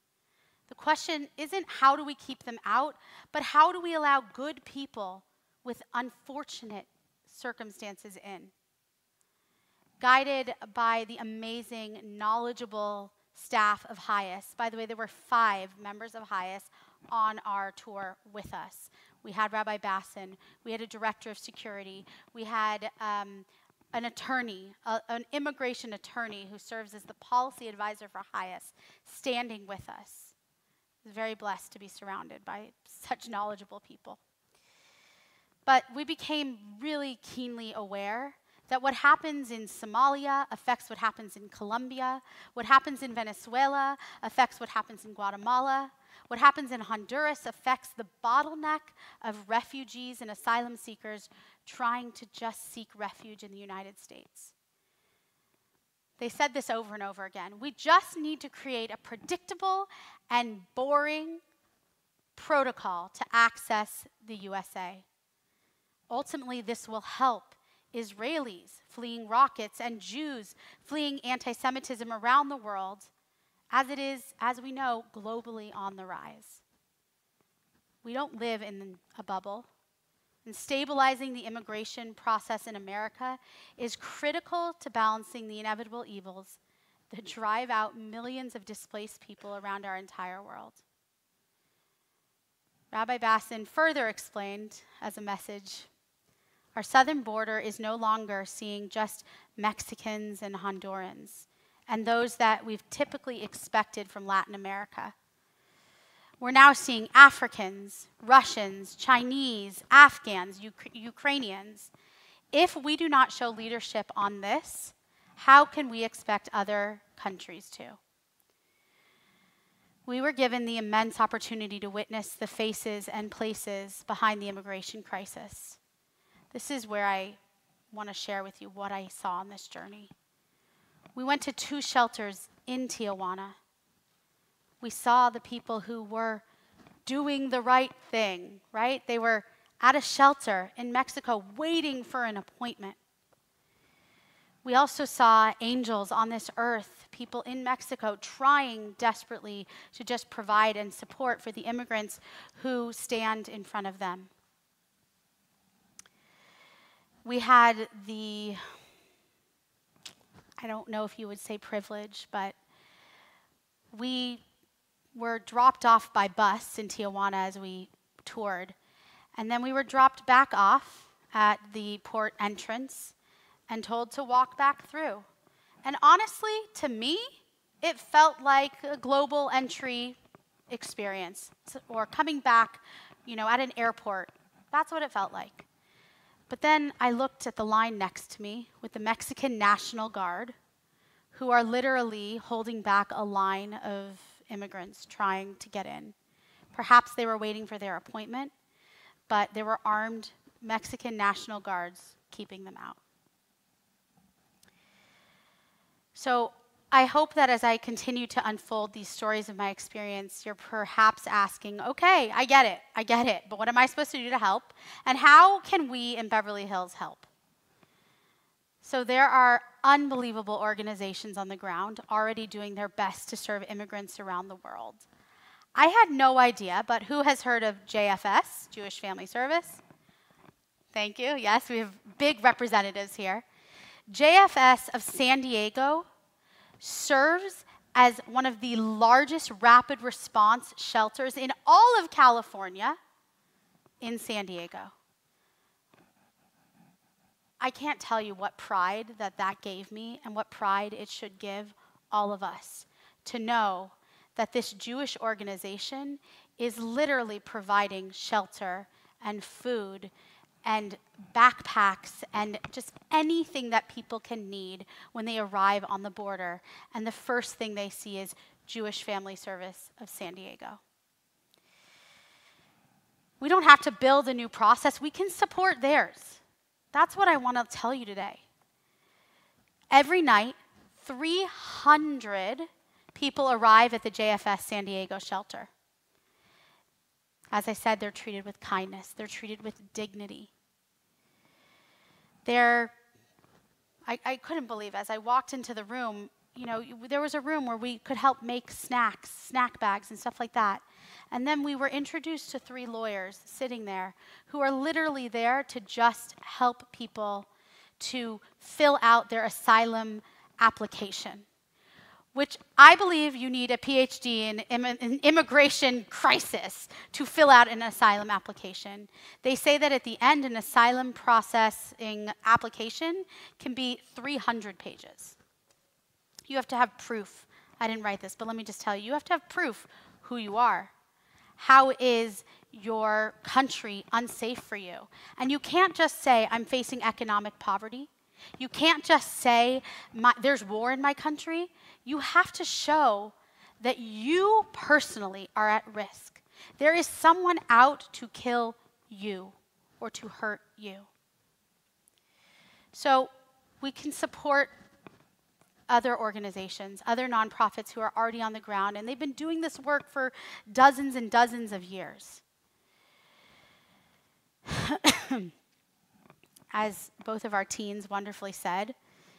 The question isn't how do we keep them out, but how do we allow good people with unfortunate circumstances in? Guided by the amazing, knowledgeable staff of HIAS. By the way, there were five members of HIAS on our tour with us. We had Rabbi Bassin, we had a director of security, we had um, an attorney, a, an immigration attorney who serves as the policy advisor for HIAS, standing with us. Very blessed to be surrounded by such knowledgeable people. But we became really keenly aware that what happens in Somalia affects what happens in Colombia, what happens in Venezuela affects what happens in Guatemala, what happens in Honduras affects the bottleneck of refugees and asylum seekers trying to just seek refuge in the United States. They said this over and over again. We just need to create a predictable and boring protocol to access the USA. Ultimately, this will help Israelis fleeing rockets and Jews fleeing anti Semitism around the world, as it is, as we know, globally on the rise. We don't live in a bubble. And stabilizing the immigration process in America is critical to balancing the inevitable evils that drive out millions of displaced people around our entire world. Rabbi Bassin further explained as a message our southern border is no longer seeing just Mexicans and Hondurans and those that we've typically expected from Latin America. We're now seeing Africans, Russians, Chinese, Afghans, Uk- Ukrainians. If we do not show leadership on this, how can we expect other countries to? We were given the immense opportunity to witness the faces and places behind the immigration crisis. This is where I want to share with you what I saw on this journey. We went to two shelters in Tijuana. We saw the people who were doing the right thing, right? They were at a shelter in Mexico waiting for an appointment. We also saw angels on this earth, people in Mexico trying desperately to just provide and support for the immigrants who stand in front of them we had the, I don't know if you would say privilege, but we were dropped off by bus in Tijuana as we toured. And then we were dropped back off at the port entrance and told to walk back through. And honestly, to me, it felt like a global entry experience or coming back, you know, at an airport. That's what it felt like. But then I looked at the line next to me with the Mexican National Guard, who are literally holding back a line of immigrants trying to get in. Perhaps they were waiting for their appointment, but there were armed Mexican National Guards keeping them out. So I hope that as I continue to unfold these stories of my experience, you're perhaps asking, okay, I get it, I get it, but what am I supposed to do to help? And how can we in Beverly Hills help? So there are unbelievable organizations on the ground already doing their best to serve immigrants around the world. I had no idea, but who has heard of JFS, Jewish Family Service? Thank you. Yes, we have big representatives here. JFS of San Diego serves as one of the largest rapid response shelters in all of California in San Diego. I can't tell you what pride that that gave me and what pride it should give all of us to know that this Jewish organization is literally providing shelter and food and backpacks and just anything that people can need when they arrive on the border. And the first thing they see is Jewish Family Service of San Diego. We don't have to build a new process, we can support theirs. That's what I want to tell you today. Every night, 300 people arrive at the JFS San Diego shelter. As I said, they're treated with kindness, they're treated with dignity. They're, I, I couldn't believe as I walked into the room, you know, there was a room where we could help make snacks, snack bags, and stuff like that. And then we were introduced to three lawyers sitting there who are literally there to just help people to fill out their asylum application which I believe you need a PhD in, in immigration crisis to fill out an asylum application. They say that at the end, an asylum processing application can be 300 pages. You have to have proof. I didn't write this, but let me just tell you you have to have proof who you are. How is your country unsafe for you? And you can't just say, I'm facing economic poverty. You can't just say, there's war in my country. You have to show that you personally are at risk. There is someone out to kill you or to hurt you. So we can support other organizations, other nonprofits who are already on the ground, and they've been doing this work for dozens and dozens of years. As both of our teens wonderfully said,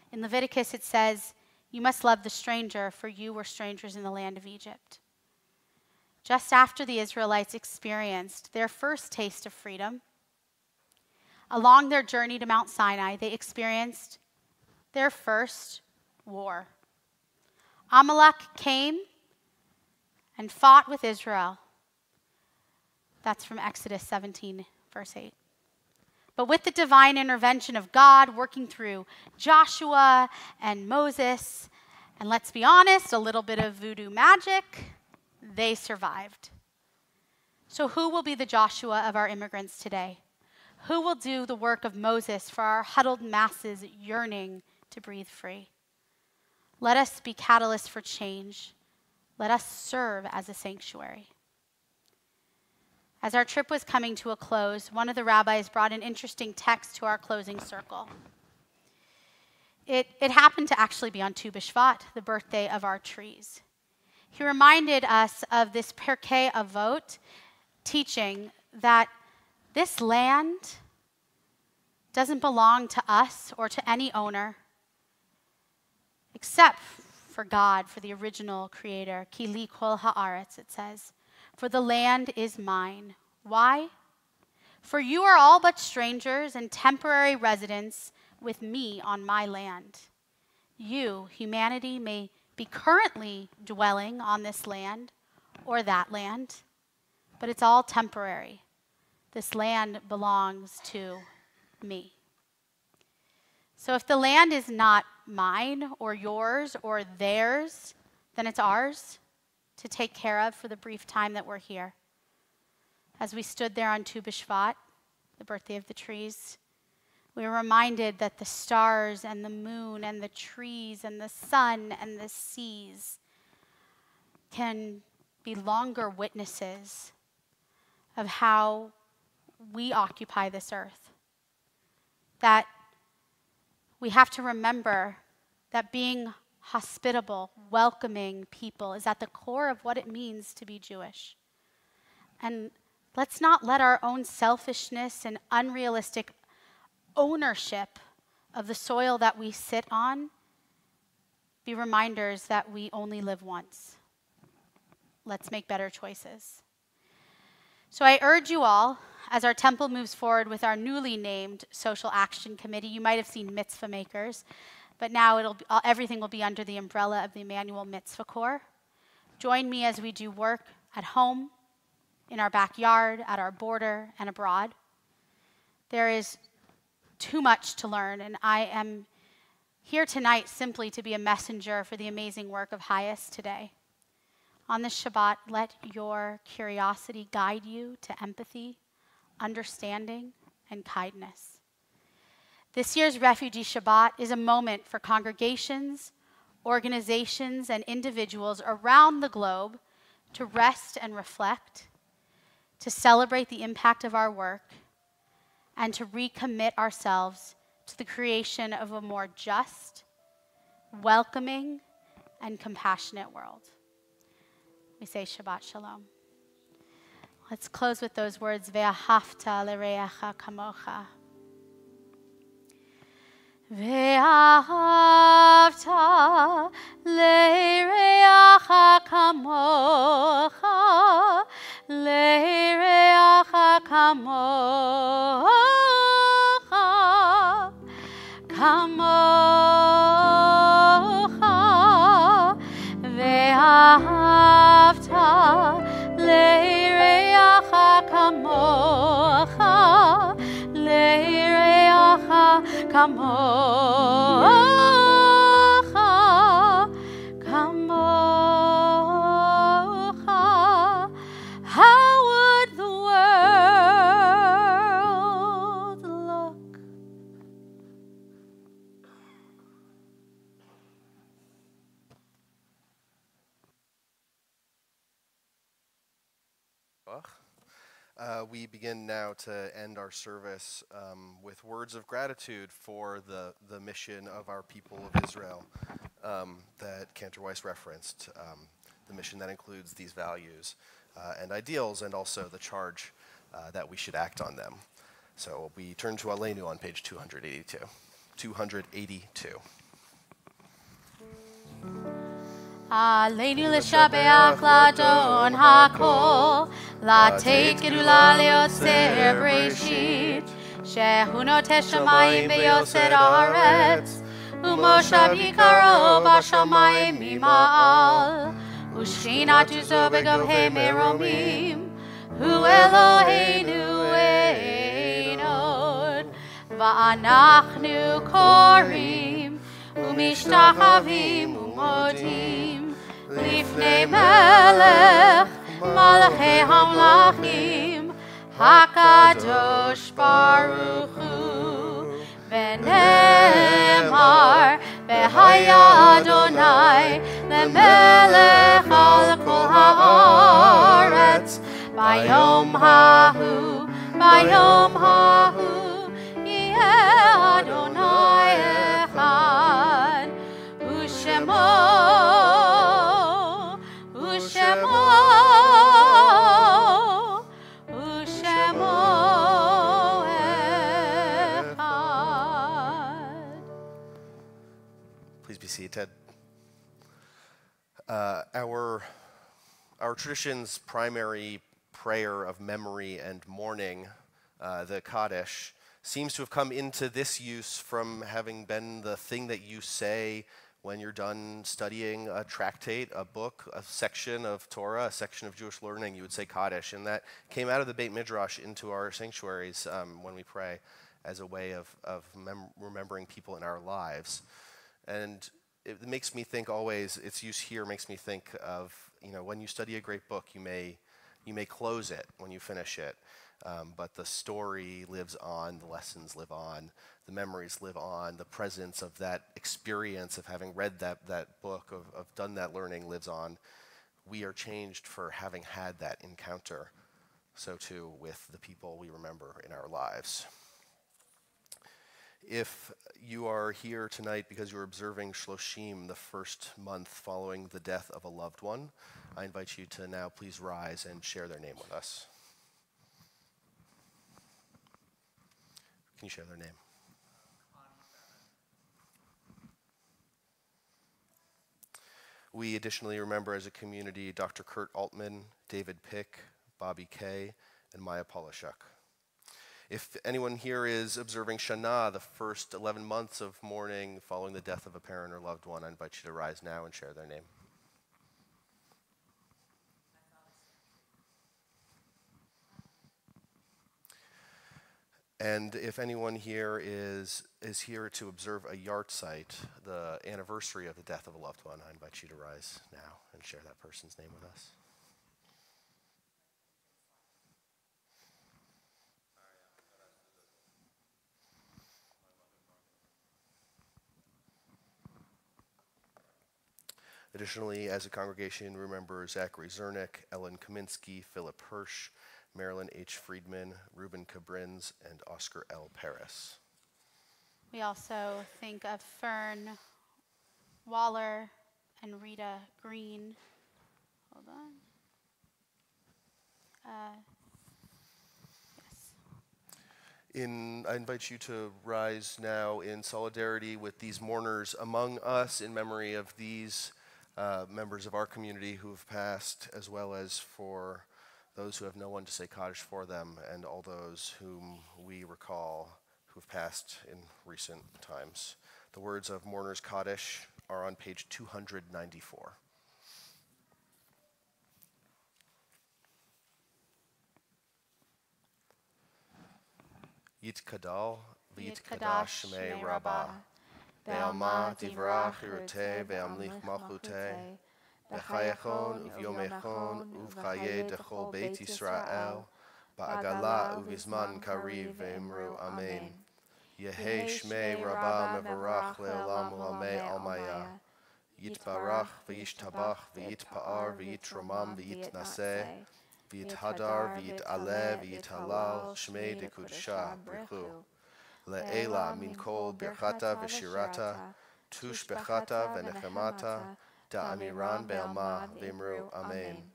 in Leviticus it says, You must love the stranger, for you were strangers in the land of Egypt. Just after the Israelites experienced their first taste of freedom, along their journey to Mount Sinai, they experienced their first war. Amalek came and fought with Israel. That's from Exodus 17, verse 8. But with the divine intervention of God working through Joshua and Moses, and let's be honest, a little bit of voodoo magic, they survived. So, who will be the Joshua of our immigrants today? Who will do the work of Moses for our huddled masses yearning to breathe free? Let us be catalysts for change. Let us serve as a sanctuary. As our trip was coming to a close, one of the rabbis brought an interesting text to our closing circle. It, it happened to actually be on Tu B'Shvat, the birthday of our trees. He reminded us of this Pirkei Avot teaching that this land doesn't belong to us or to any owner except for God, for the original creator. Kili kol haaretz, it says. For the land is mine. Why? For you are all but strangers and temporary residents with me on my land. You, humanity, may be currently dwelling on this land or that land, but it's all temporary. This land belongs to me. So if the land is not mine or yours or theirs, then it's ours to take care of for the brief time that we're here. As we stood there on Tu B'Shvat, the birthday of the trees, we were reminded that the stars and the moon and the trees and the sun and the seas can be longer witnesses of how we occupy this earth. That we have to remember that being hospitable, welcoming people is at the core of what it means to be Jewish. And let's not let our own selfishness and unrealistic ownership of the soil that we sit on be reminders that we only live once. Let's make better choices. So I urge you all, as our temple moves forward with our newly named Social Action Committee, you might have seen Mitzvah Makers, but now it'll be, uh, everything will be under the umbrella of the Emanuel Mitzvah Corps. Join me as we do work at home, in our backyard, at our border, and abroad. There is too much to learn, and I am here tonight simply to be a messenger for the amazing work of HIAS today. On this Shabbat, let your curiosity guide you to empathy, understanding, and kindness. This year's Refugee Shabbat is a moment for congregations, organizations, and individuals around the globe to rest and reflect, to celebrate the impact of our work, and to recommit ourselves to the creation of a more just, welcoming, and compassionate world. We say Shabbat Shalom. Let's close with those words, Ve'ahavta l'reacha kamocha. Ve'ahavta l'reacha kamocha, l'reacha kamocha, kamocha, ve'ahavta l'reacha kamocha, l'reacha kamocha, Uh, we begin now to end our service um, with words of gratitude for the, the mission of our people of Israel um, that Cantor Weiss referenced, um, the mission that includes these values uh, and ideals, and also the charge uh, that we should act on them. So we turn to Aleinu on page 282. 282. Aleinu l'shabeach l'adon ha'kol La'teit gedu l'aliot se'er breishit She'huno teshamayim ve'yoset aretz U'moshav yikaro ba'shamayim ima'al U'shinat u'zor begob he'meromim Hu Eloheinu Einon Va'anachnu korim ומשתחווים ומודים לפני מלך מלכי המלכים הקדוש ברוך הוא ונאמר והיה אדוני למלך על כל הארץ ביום ההוא ביום ההוא יהיה אדוני Please be seated. Uh, our our tradition's primary prayer of memory and mourning, uh, the Kaddish, seems to have come into this use from having been the thing that you say when you're done studying a tractate, a book, a section of Torah, a section of Jewish learning. You would say Kaddish, and that came out of the Beit Midrash into our sanctuaries um, when we pray as a way of, of mem- remembering people in our lives. And it makes me think always, its use here makes me think of, you know, when you study a great book, you may, you may close it when you finish it, um, but the story lives on, the lessons live on, the memories live on, the presence of that experience of having read that, that book, of, of done that learning lives on. We are changed for having had that encounter, so too with the people we remember in our lives. If you are here tonight because you're observing Shloshim, the first month following the death of a loved one, I invite you to now please rise and share their name with us. Can you share their name? We additionally remember as a community Dr. Kurt Altman, David Pick, Bobby Kay, and Maya Polishuk. If anyone here is observing Shana, the first 11 months of mourning following the death of a parent or loved one, I invite you to rise now and share their name. And if anyone here is, is here to observe a yahrzeit, the anniversary of the death of a loved one, I invite you to rise now and share that person's name with us. Additionally, as a congregation, remember Zachary Zernick, Ellen Kaminsky, Philip Hirsch, Marilyn H. Friedman, Ruben Cabrins, and Oscar L. Paris. We also think of Fern Waller and Rita Green. Hold on. Uh, in, I invite you to rise now in solidarity with these mourners among us in memory of these uh, members of our community who have passed, as well as for those who have no one to say Kaddish for them, and all those whom we recall who have passed in recent times. The words of Mourners Kaddish are on page 294. Yitkadal, Vyitkadash Shmei Rabbah, Be'alma Divrach Irute, Be'amlich Malchute, Uvyomechon Uvchaye Dechol Beit Yisrael, Ba'agala Uvizman Kariv Ve'imru Amen. Yehe Shmei Rabbah Mevarach Le'olam Ulamei Almaya. Yitbarach v'yishtabach v'yitpa'ar v'yitromam v'yitnaseh v'yithadar v'yit'aleh v'yithalal shmei dekudshah brichu le'ela min kol birchata v'shirata tush bechata v'nechemata da'amiran be'alma v'imru amen.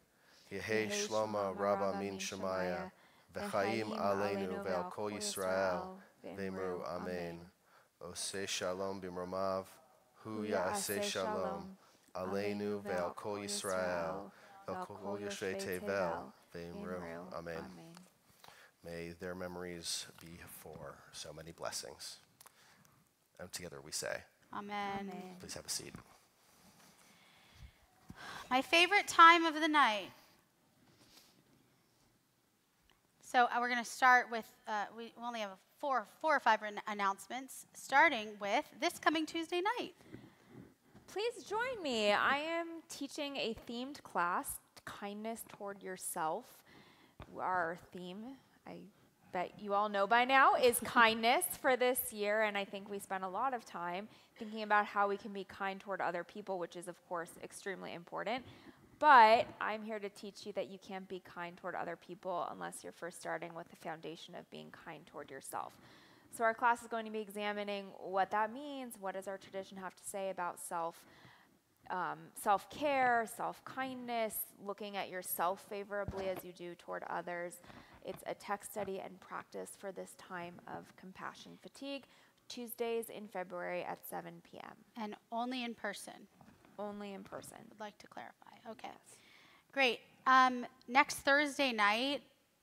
Yehe shloma rabba min shemaya v'chaim aleinu ve'al kol Yisrael. V'imru amen. Oseh shalom b'mromav Hu Ya'aseh Shalom, Aleinu ve'al Kol Yisrael, ve'al Kol Yoshei Tevel, ve'imru. Amen. May their memories be for so many blessings. And together we say, Amen. please have a seat. My favorite time of the night. So uh, we're going to start with, uh, we we only have four, four or five announcements, starting with this coming Tuesday night. Please join me. I am teaching a themed class, Kindness Toward Yourself. Our theme, I bet you all know by now, is kindness for this year. And I think we spent a lot of time thinking about how we can be kind toward other people, which is, of course, extremely important. But I'm here to teach you that you can't be kind toward other people unless you're first starting with the foundation of being kind toward yourself. So our class is going to be examining what that means. What does our tradition have to say about self um, self care, self kindness, looking at yourself favorably as you do toward others? It's a text study and practice for this time of compassion fatigue. Tuesdays in February at 7 p.m. And only in person, Only in person. I would like to clarify. Okay. Great. Um, next Thursday night,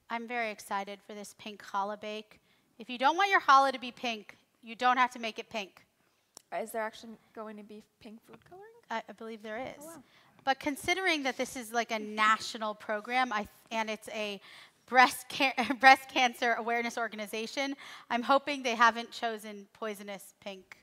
I'm very excited for this pink challah bake. If you don't want your challah to be pink, you don't have to make it pink. Is there actually going to be pink food coloring? I, I believe there is. wow. But considering that this is like a national program, I, and it's a breast ca- breast cancer awareness organization, I'm hoping they haven't chosen poisonous pink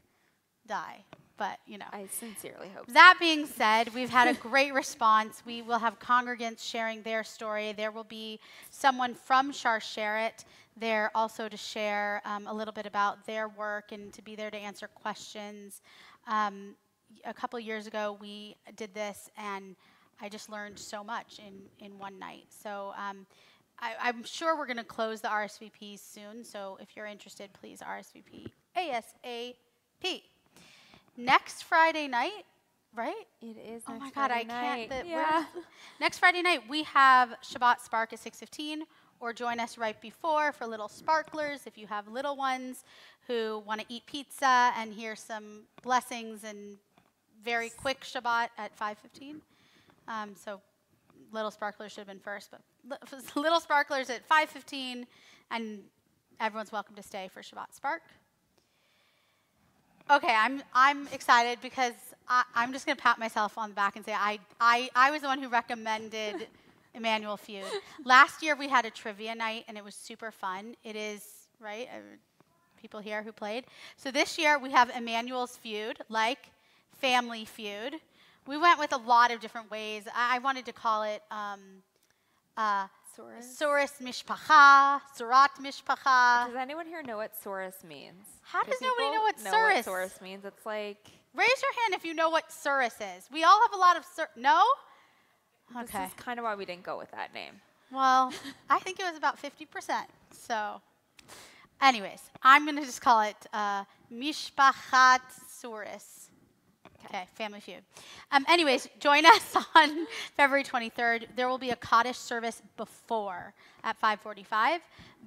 dye. But you know. I sincerely hope so. That being said, we've had a great response. We will have congregants sharing their story. There will be someone from Sharsheret there also to share um, a little bit about their work and to be there to answer questions. Um, a couple years ago, we did this, and I just learned so much in, in one night. So um, I, I'm sure we're going to close the RSVPs soon. So if you're interested, please RSVP ASAP. Next Friday night, right? It is. Oh my God, I Friday can't. night. The, yeah. Next Friday night, we have Shabbat Spark at 6:15, or join us right before for little sparklers if you have little ones who want to eat pizza and hear some blessings and very quick Shabbat at 5:15. Um, so little sparklers should have been first, but little sparklers at 5:15, and everyone's welcome to stay for Shabbat Spark. Okay, I'm I'm excited because I, I'm just gonna pat myself on the back and say I I, I was the one who recommended Emanuel Feud. Last year we had a trivia night and it was super fun. It is right, uh, people here who played. So this year we have Emanuel's Feud, like Family Feud. We went with a lot of different ways. I, I wanted to call it um, uh? Soros Mishpacha, Surat Mishpacha. Does anyone here know what Saurus means? How Do does nobody know what Saurus- what Saurus means? It's like Raise your hand if you know what Surus is. We all have a lot of Sur. No? Okay. this is kind of why we didn't go with that name. Well, I think it was about 50%. So, anyways, I'm going to just call it uh, Mishpachat Surus. Okay, Family Feud. Um, anyways, join us on February 23rd. There will be a Kaddish service before at 5:45,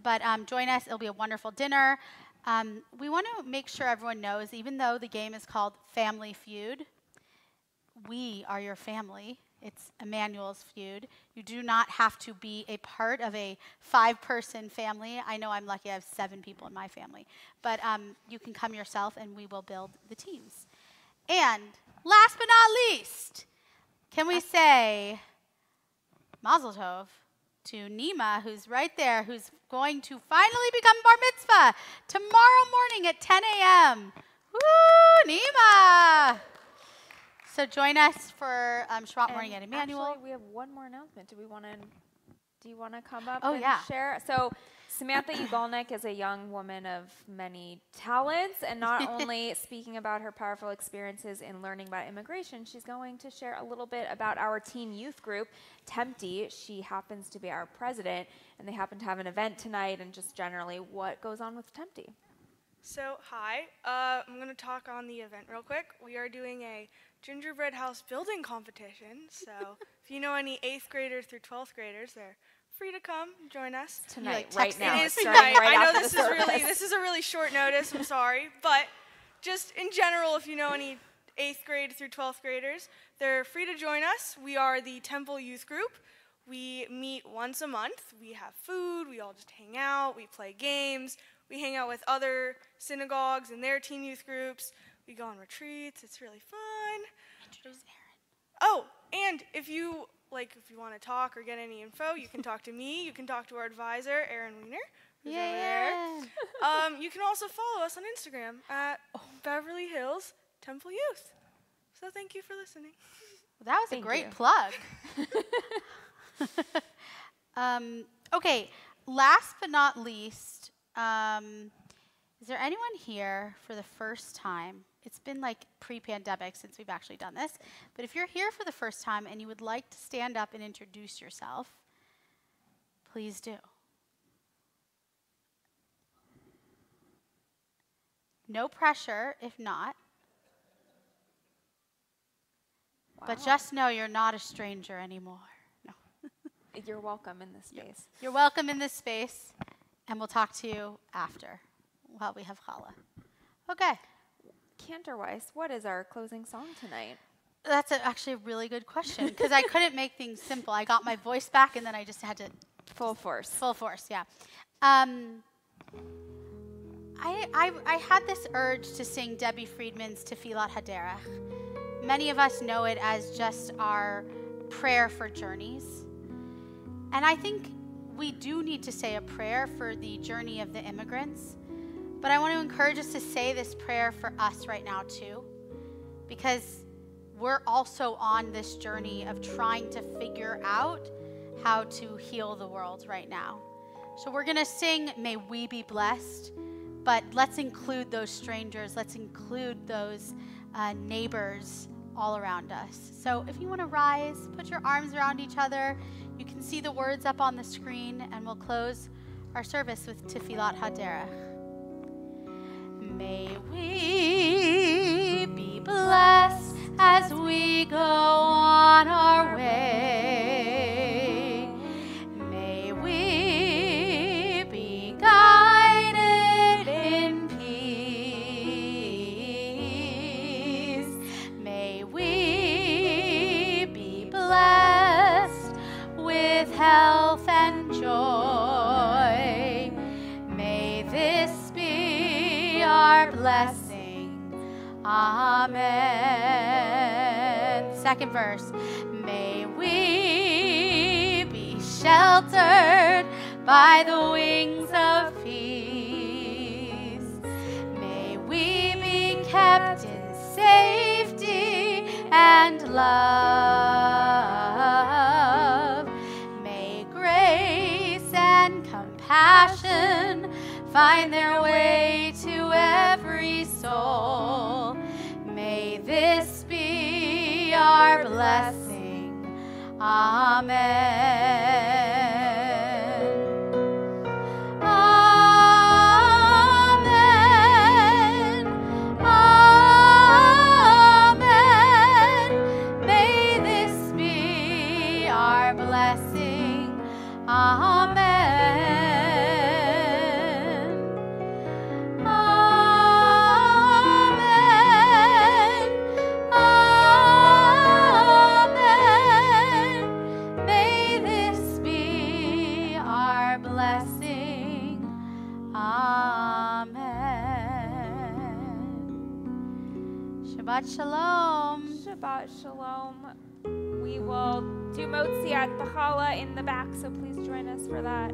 but um, join us. It'll be a wonderful dinner. Um, we want to make sure everyone knows, even though the game is called Family Feud, we are your family. It's Emanuel's feud. You do not have to be a part of a five person family. I know I'm lucky I have seven people in my family. But um, you can come yourself and we will build the teams. And last but not least, can we say Mazel Tov to Nima, who's right there, who's going to finally become Bar Mitzvah tomorrow morning at 10 a.m. Woo, Nima! So join us for um, Shabbat morning at And Emanuel. Actually, we have one more announcement. Do we want to? Do you want to come up Oh, and yeah. share? So, Samantha Ugalnik is a young woman of many talents, and not only speaking about her powerful experiences in learning about immigration, she's going to share a little bit about our teen youth group, Tempty. She happens to be our president, and they happen to have an event tonight, and just generally what goes on with Tempty. So, hi. Uh, I'm going to talk on the event real quick. We are doing a gingerbread house building competition. So, if you know any 8th graders through 12th graders, they're free to come join us. Tonight, like, right now. It's tonight. right I know this is really this is a really short notice. I'm sorry, but just in general, if you know any 8th grade through 12th graders, they're free to join us. We are the Temple Youth Group. We meet once a month. We have food. We all just hang out. We play games. We hang out with other synagogues and their teen youth groups. We go on retreats. It's really fun. Oh, and if you like, if you want to talk or get any info, you can talk to me. You can talk to our advisor, Aaron Wiener. who's over there. Yeah. Um, you can also follow us on Instagram at Beverly Hills Temple Youth. So thank you for listening. Well, That was Thank a great you. plug. um, okay, last but not least, um, is there anyone here for the first time? It's been like pre pandemic since we've actually done this, but if you're here for the first time and you would like to stand up and introduce yourself, please do. No pressure if not. But just know you're not a stranger anymore. No. You're welcome in this space. You're welcome in this space, and we'll talk to you after while we have challah. Okay. Cantor Weiss, what is our closing song tonight? That's a, actually a really good question because I couldn't make things simple. I got my voice back, and then I just had to Full force. full force. Yeah. Um, I, I, I had this urge to sing Debbie Friedman's Tefillat Haderech. Many of us know it as just our prayer for journeys. And I think we do need to say a prayer for the journey of the immigrants. But I want to encourage us to say this prayer for us right now, too, because we're also on this journey of trying to figure out how to heal the world right now. So we're going to sing May We Be Blessed, but let's include those strangers, let's include those uh, neighbors all around us. So if you want to rise, put your arms around each other. You can see the words up on the screen, and we'll close our service with Tefillat Haderech. May we be blessed as we go on our way. Amen. Second verse. May we be sheltered by the wings of peace. May we be kept in safety and love. May grace and compassion find their way to every soul. This be our blessing. Amen. Shabbat Shalom. Shabbat Shalom. We will do Motzi at challah in the back, so please join us for that.